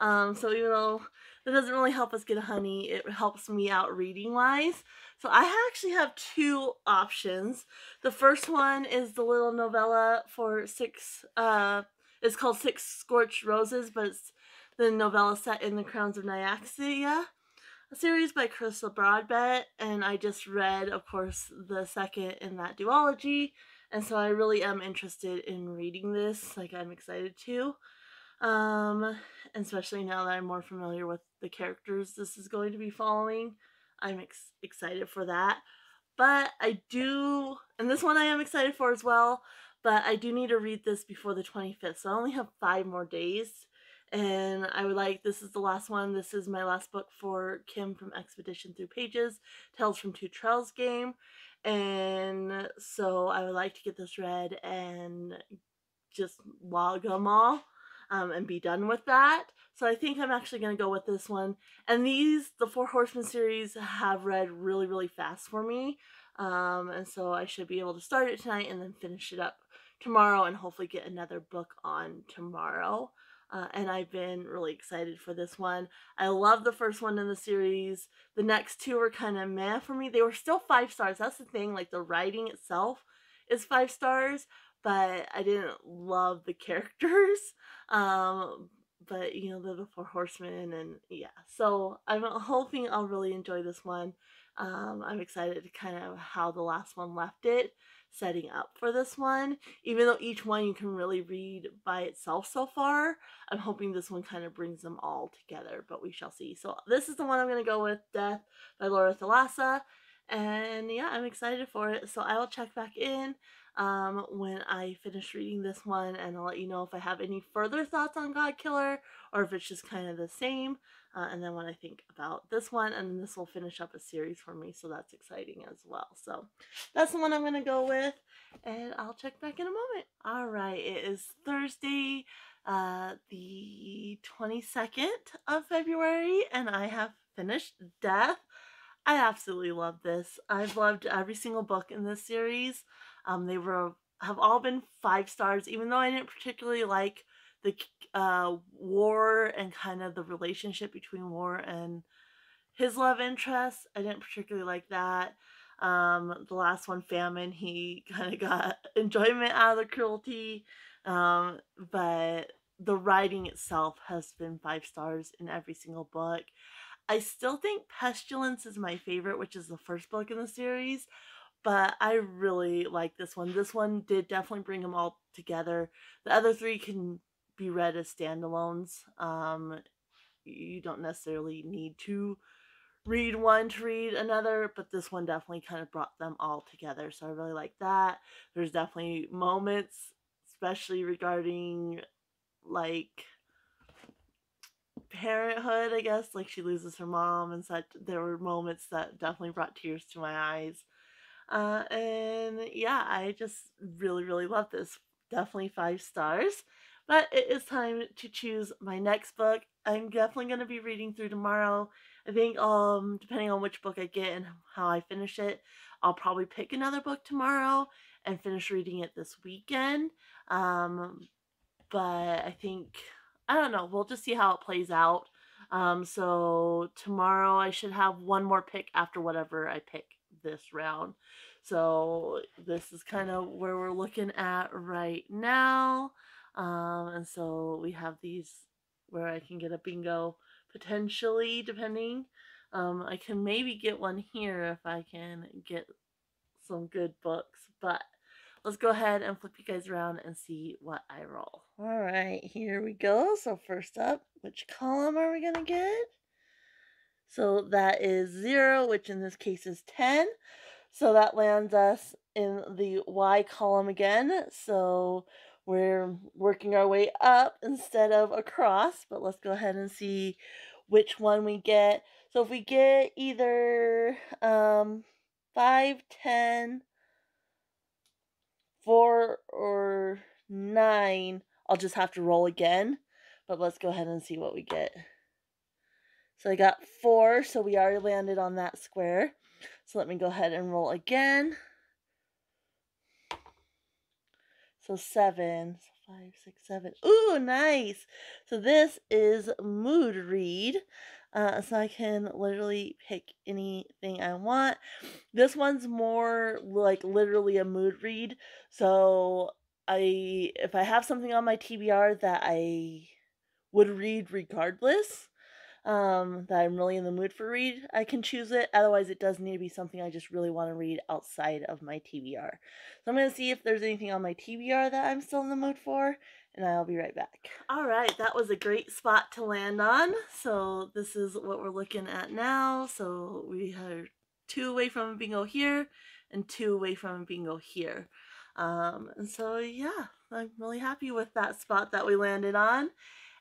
Um, so even though that doesn't really help us get a honey, it helps me out reading wise. So I actually have two options. The first one is the little novella for six, uh, it's called Six Scorched Roses, but it's the novella set in the Crowns of Nyaxia, a series by Carissa Broadbent, and I just read, of course, the second in that duology, and so I really am interested in reading this, like I'm excited to. Um, especially now that I'm more familiar with the characters this is going to be following. I'm ex excited for that. But I do, and this one I am excited for as well, but I do need to read this before the 25th. So I only have five more days. And I would like, this is the last one. This is my last book for Kim from Expedition Through Pages, Tales from Two Trails game. And so I would like to get this read and just log them all um, and be done with that. So I think I'm actually going to go with this one. And these, the Four Horsemen series, have read really, really fast for me. Um, and so I should be able to start it tonight and then finish it up tomorrow and hopefully get another book on tomorrow. Uh, and I've been really excited for this one. I love the first one in the series. The next two were kind of meh for me. They were still five stars. That's the thing. Like the writing itself is five stars, but I didn't love the characters. Um, but you know, the Four Horsemen, and yeah. So I'm hoping I'll really enjoy this one. Um, I'm excited to kind of how the last one left it, setting up for this one. Even though each one you can really read by itself so far, I'm hoping this one kind of brings them all together, but we shall see. So this is the one I'm going to go with, Death by Laura Thalassa. And yeah, I'm excited for it. So I will check back in um, when I finish reading this one, and I'll let you know if I have any further thoughts on Godkiller or if it's just kind of the same. Uh, and then what I think about this one, and this will finish up a series for me, so that's exciting as well. So that's the one I'm going to go with, and I'll check back in a moment. All right, it is Thursday, uh, the 22nd of February, and I have finished Death. I absolutely love this. I've loved every single book in this series. Um, they were have all been five stars, even though I didn't particularly like the uh, war and kind of the relationship between war and his love interest. I didn't particularly like that. Um, the last one, Famine, he kind of got enjoyment out of the cruelty. Um, but the writing itself has been five stars in every single book. I still think Pestilence is my favorite, which is the first book in the series, but I really like this one. This one did definitely bring them all together. The other three can be read as standalones. Um, you don't necessarily need to read one to read another, but this one definitely kind of brought them all together. So I really like that. There's definitely moments, especially regarding like parenthood, I guess. Like she loses her mom and such. There were moments that definitely brought tears to my eyes. Uh, and yeah, I just really, really love this. Definitely five stars. But it is time to choose my next book. I'm definitely going to be reading through tomorrow. I think, um, depending on which book I get and how I finish it, I'll probably pick another book tomorrow and finish reading it this weekend. Um, but I think, I don't know, we'll just see how it plays out. Um, so tomorrow I should have one more pick after whatever I pick this round. So this is kind of where we're looking at right now. Um, and so we have these where I can get a bingo potentially, depending. Um, I can maybe get one here if I can get some good books, but let's go ahead and flip you guys around and see what I roll. All right, here we go. So first up, which column are we going to get? So that is 0, which in this case is 10. So that lands us in the Y column again. So we're working our way up instead of across, but let's go ahead and see which one we get. So if we get either um, 5, 10, 4, or 9, I'll just have to roll again. But let's go ahead and see what we get. So I got 4, so we already landed on that square. So let me go ahead and roll again. So 7, so 5, 6, 7. Ooh, nice. So this is mood read. Uh, so I can literally pick anything I want. This one's more like literally a mood read. So I, if I have something on my TBR that I would read regardless, um, that I'm really in the mood for read, I can choose it. Otherwise, it does need to be something I just really want to read outside of my TBR. So I'm going to see if there's anything on my TBR that I'm still in the mood for, and I'll be right back. All right, that was a great spot to land on. So this is what we're looking at now. So we are two away from a bingo here and two away from a bingo here. Um, and so, yeah, I'm really happy with that spot that we landed on.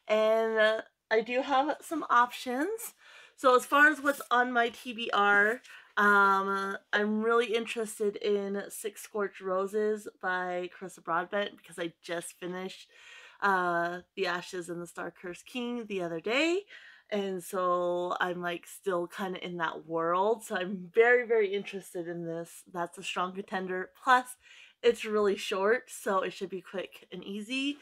And uh, I do have some options. So as far as what's on my TBR, um, I'm really interested in Six Scorched Roses by Carissa Broadbent because I just finished uh, The Ashes and the Star Cursed King the other day. And so I'm like still kind of in that world. So I'm very, very interested in this. That's a strong contender. Plus, it's really short, so it should be quick and easy.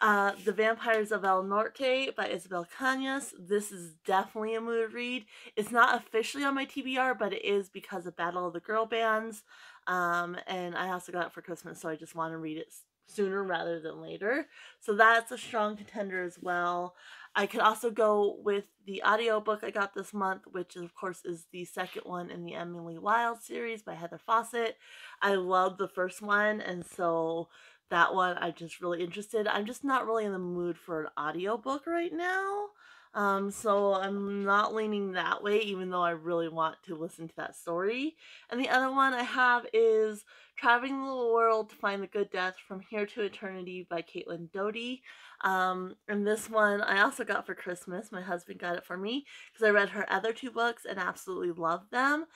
Uh, the Vampires of El Norte by Isabel Cañas. This is definitely a mood read. It's not officially on my TBR, but it is because of Battle of the Girl Bands. Um, and I also got it for Christmas, so I just want to read it sooner rather than later. So that's a strong contender as well. I could also go with the audiobook I got this month, which of course is the second one in the Emily Wilde series by Heather Fawcett. I love the first one, and so that one I'm just really interested. I'm just not really in the mood for an audiobook right now. Um, so I'm not leaning that way, even though I really want to listen to that story. And the other one I have is Traveling the World to Find the Good Death From Here to Eternity by Caitlin Doughty. Um, and this one I also got for Christmas. My husband got it for me because I read her other two books and absolutely loved them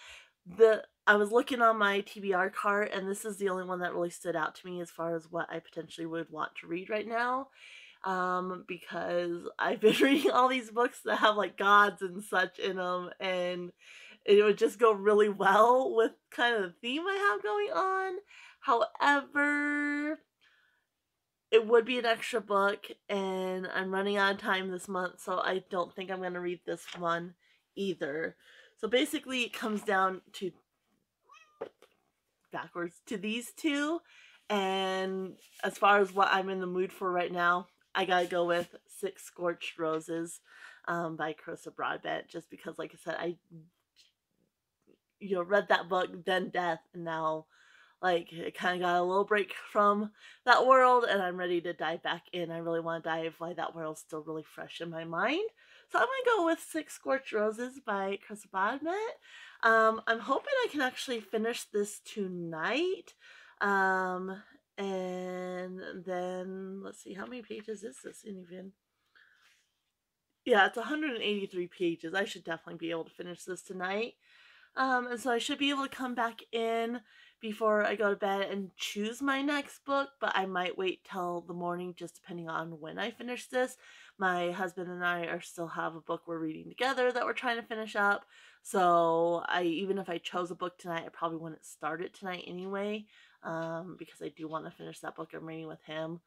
the I was looking on my TBR cart, and this is the only one that really stood out to me as far as what I potentially would want to read right now. Um, because I've been reading all these books that have like gods and such in them, and it would just go really well with kind of the theme I have going on. However, it would be an extra book, and I'm running out of time this month, so I don't think I'm going to read this one either. So basically it comes down to backwards to these two. And as far as what I'm in the mood for right now, I gotta go with Six Scorched Roses um, by Carissa Broadbent, just because, like I said, I you know read that book, then Death, and now like it kind of got a little break from that world, and I'm ready to dive back in. I really want to dive why that world's still really fresh in my mind. So I'm going to go with Six Scorched Roses by Carissa Broadbent. Um, I'm hoping I can actually finish this tonight. Um, and then, let's see, how many pages is this even? Yeah, it's 183 pages. I should definitely be able to finish this tonight. Um, and so I should be able to come back in before I go to bed and choose my next book, but I might wait till the morning just depending on when I finish this. My husband and I are still have a book we're reading together that we're trying to finish up. So I even if I chose a book tonight, I probably wouldn't start it tonight anyway, um, because I do want to finish that book I'm reading with him.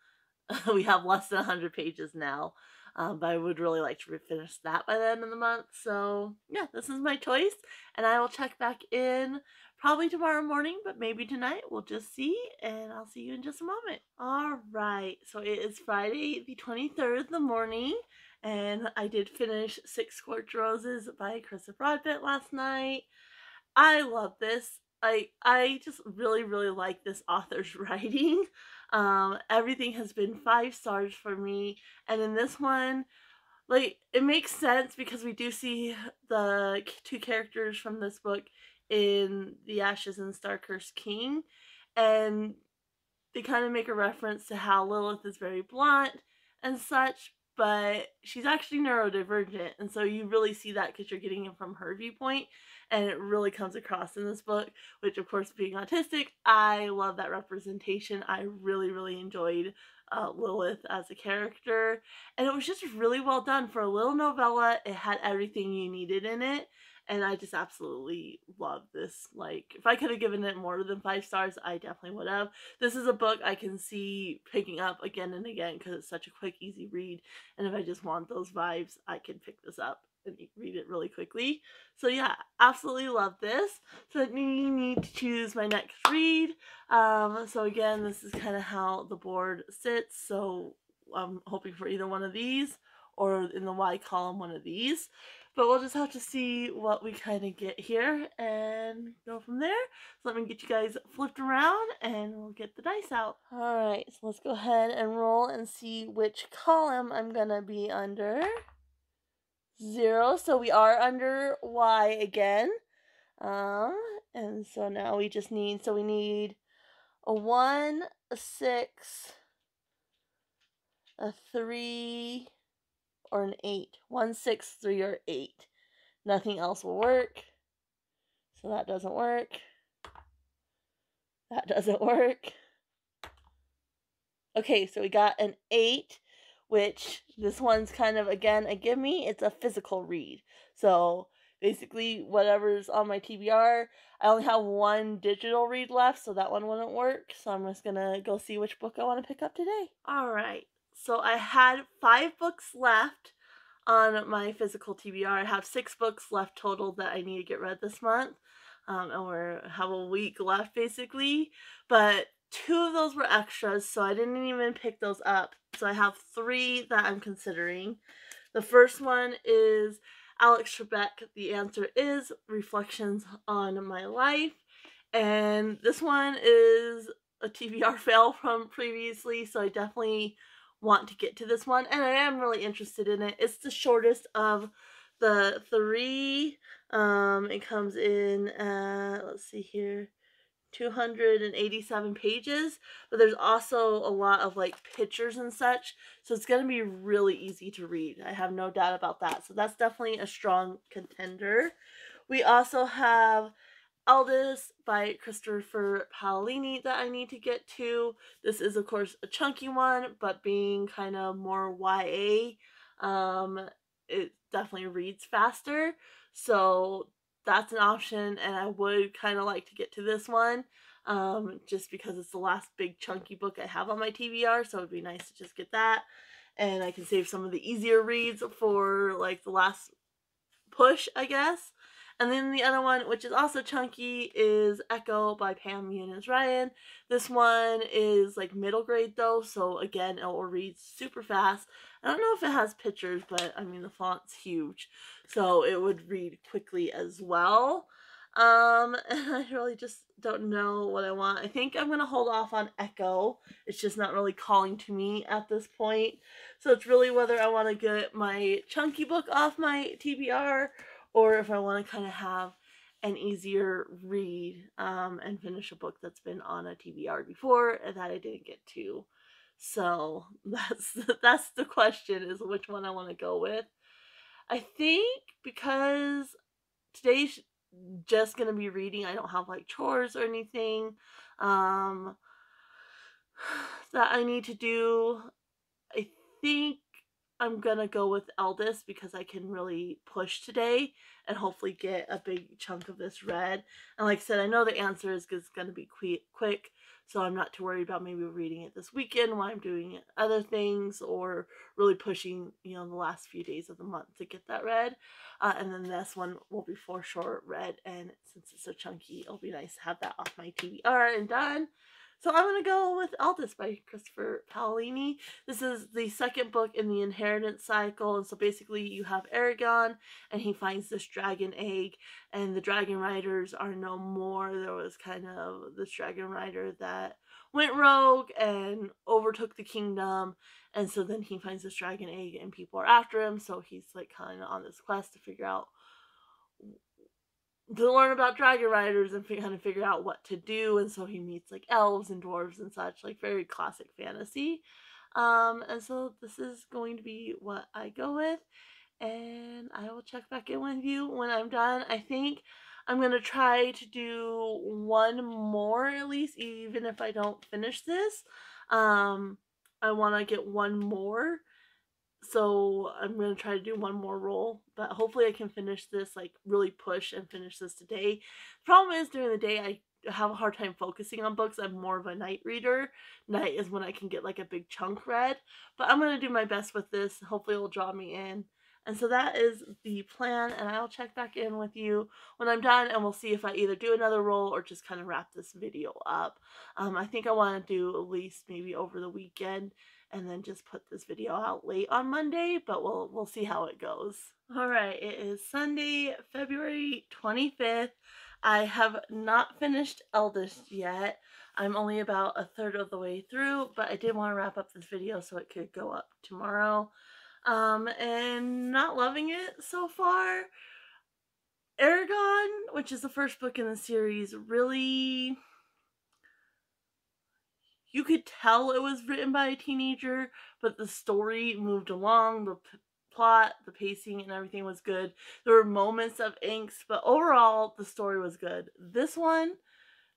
we have less than 100 pages now. Um, but I would really like to finish that by the end of the month. So yeah, this is my choice, and I will check back in probably tomorrow morning, but maybe tonight. We'll just see, and I'll see you in just a moment. All right, so it is Friday the 23rd in the morning, and I did finish Six Scorched Roses by Carissa Broadbent last night. I love this. I I just really really like this author's writing. Um, everything has been five stars for me, and in this one, like it makes sense because we do see the two characters from this book in The Ashes and Starcursed King, and they kind of make a reference to how Lilith is very blunt and such, but she's actually neurodivergent, and so you really see that because you're getting it from her viewpoint, and it really comes across in this book. Which, of course, being autistic, I love that representation. I really, really enjoyed uh, Lilith as a character, and it was just really well done for a little novella. It had everything you needed in it, and I just absolutely love this. Like, if I could have given it more than five stars, I definitely would have. This is a book I can see picking up again and again because it's such a quick, easy read. And if I just want those vibes, I can pick this up and read it really quickly. So yeah, absolutely love this. So I need to choose my next read. Um, so again, this is kind of how the board sits. So I'm hoping for either one of these or in the Y column, one of these. But we'll just have to see what we kind of get here and go from there. So let me get you guys flipped around and we'll get the dice out. Alright, so let's go ahead and roll and see which column I'm going to be under. Zero, so we are under Y again. Um, and so now we just need, so we need a 1, a 6, a 3, or an 8. 1, 6, 3, or 8. Nothing else will work. So that doesn't work. That doesn't work. Okay, so we got an 8, which this one's kind of, again, a gimme. It's a physical read. So basically, whatever's on my TBR, I only have one digital read left, so that one wouldn't work. So I'm just going to go see which book I want to pick up today. All right. So I had five books left on my physical TBR. I have six books left total that I need to get read this month. Um, and we have a week left basically. But two of those were extras, so I didn't even pick those up. So I have three that I'm considering. The first one is Alex Trebek. The answer is Reflections on My Life. And this one is a TBR fail from previously, so I definitely want to get to this one, and I am really interested in it. It's the shortest of the three. Um, it comes in, uh, let's see here, 287 pages, but there's also a lot of like pictures and such, so it's going to be really easy to read. I have no doubt about that. So that's definitely a strong contender. We also have Eldest by Christopher Paolini that I need to get to. This is, of course, a chunky one, but being kind of more YA, um, it definitely reads faster. So that's an option, and I would kind of like to get to this one. Um, just because it's the last big chunky book I have on my TBR, so it'd be nice to just get that. And I can save some of the easier reads for like the last push, I guess. And then the other one, which is also chunky, is Echo by Pam Munoz Ryan. This one is like middle grade though, so again, it will read super fast. I don't know if it has pictures, but I mean, the font's huge, so it would read quickly as well. Um, and I really just don't know what I want. I think I'm going to hold off on Echo. It's just not really calling to me at this point. So it's really whether I want to get my chunky book off my TBR or if I want to kind of have an easier read um, and finish a book that's been on a TBR before that I didn't get to. So that's that's the question is which one I want to go with. I think because today's just gonna be reading, I don't have like chores or anything um, that I need to do. I think I'm gonna go with Eldest because I can really push today and hopefully get a big chunk of this read. And like I said, I know the answer is gonna be quick, so I'm not too worried about maybe reading it this weekend while I'm doing other things or really pushing, you know, the last few days of the month to get that read. Uh, and then this one will be for sure read, and since it's so chunky, it'll be nice to have that off my TBR and done. So I'm going to go with Eldest by Christopher Paolini. This is the second book in the inheritance cycle. And so basically you have Eragon and he finds this dragon egg and the dragon riders are no more. There was kind of this dragon rider that went rogue and overtook the kingdom. And so then he finds this dragon egg and people are after him. So he's like kind of on this quest to figure out to learn about dragon riders and kind of figure out what to do and so he meets like elves and dwarves and such like very classic fantasy. Um and so this is going to be what i go with and i will check back in with you when i'm done. I think i'm going to try to do one more at least even if i don't finish this. Um i want to get one more so I'm going to try to do one more roll, but hopefully I can finish this, like really push and finish this today. The problem is during the day I have a hard time focusing on books. I'm more of a night reader. Night is when I can get like a big chunk read, but I'm going to do my best with this. Hopefully it'll draw me in. And so that is the plan, and I'll check back in with you when I'm done, and we'll see if I either do another roll or just kind of wrap this video up. Um, I think I want to do at least maybe over the weekend and then just put this video out late on Monday, but we'll we'll see how it goes. All right, it is Sunday, February 25th. I have not finished Eldest yet. I'm only about a third of the way through, but I did want to wrap up this video so it could go up tomorrow. Um, and not loving it so far. Eragon, which is the first book in the series, really you could tell it was written by a teenager, but the story moved along, the plot, the pacing, and everything was good. There were moments of angst, but overall, the story was good. This one,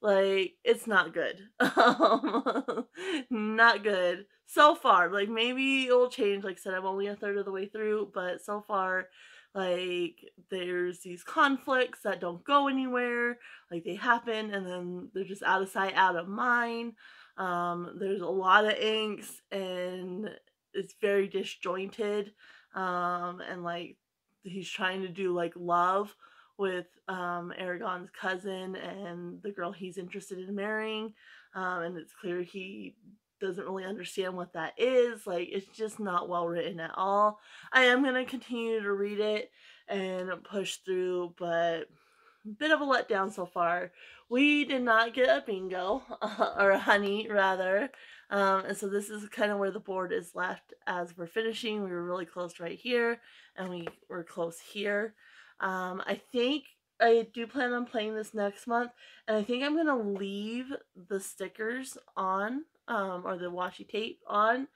like, it's not good. not good. So far, like, maybe it will change. Like I said, I'm only a third of the way through, but so far, like there's these conflicts that don't go anywhere like they happen and then they're just out of sight out of mind um, there's a lot of inks and it's very disjointed. Um, and like he's trying to do like love with um, Eragon's cousin and the girl he's interested in marrying. Um, and it's clear he doesn't really understand what that is. Like, it's just not well written at all. I am going to continue to read it and push through, but a bit of a letdown so far. We did not get a bingo, or a honey rather. Um, and so this is kind of where the board is left as we're finishing. We were really close right here, and we were close here. Um, I think I do plan on playing this next month, and I think I'm going to leave the stickers on, um, or the washi tape on,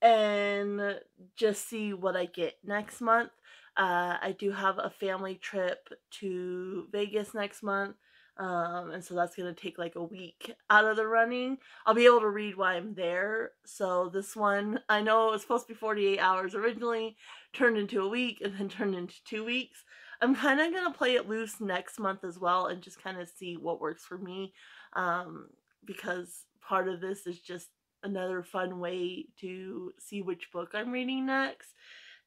and just see what I get next month. Uh, I do have a family trip to Vegas next month. Um, and so that's going to take like a week out of the running. I'll be able to read while I'm there. So this one, I know it was supposed to be 48 hours originally, turned into a week, and then turned into two weeks. I'm kind of going to play it loose next month as well and just kind of see what works for me. Um, because part of this is just another fun way to see which book I'm reading next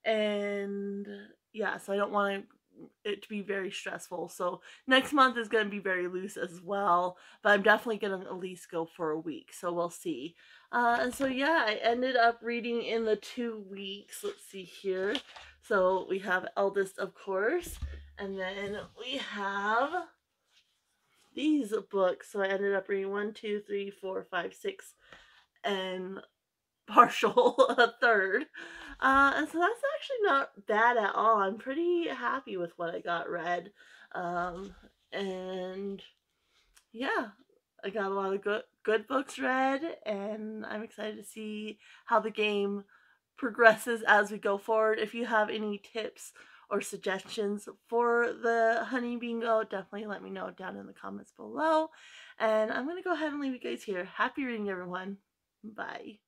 and yeah, so I don't want it to be very stressful. So next month is going to be very loose as well, but I'm definitely going to at least go for a week. So we'll see. Uh, and so yeah, I ended up reading in the two weeks. Let's see here. So we have Eldest, of course, and then we have these books. So I ended up reading one, two, three, four, five, six, and partial a third. Uh, and so that's actually not bad at all. I'm pretty happy with what I got read. Um, and yeah, I got a lot of good good books read, and I'm excited to see how the game progresses as we go forward. If you have any tips or suggestions for the honey bingo, definitely let me know down in the comments below. And I'm going to go ahead and leave you guys here. Happy reading, everyone. Bye.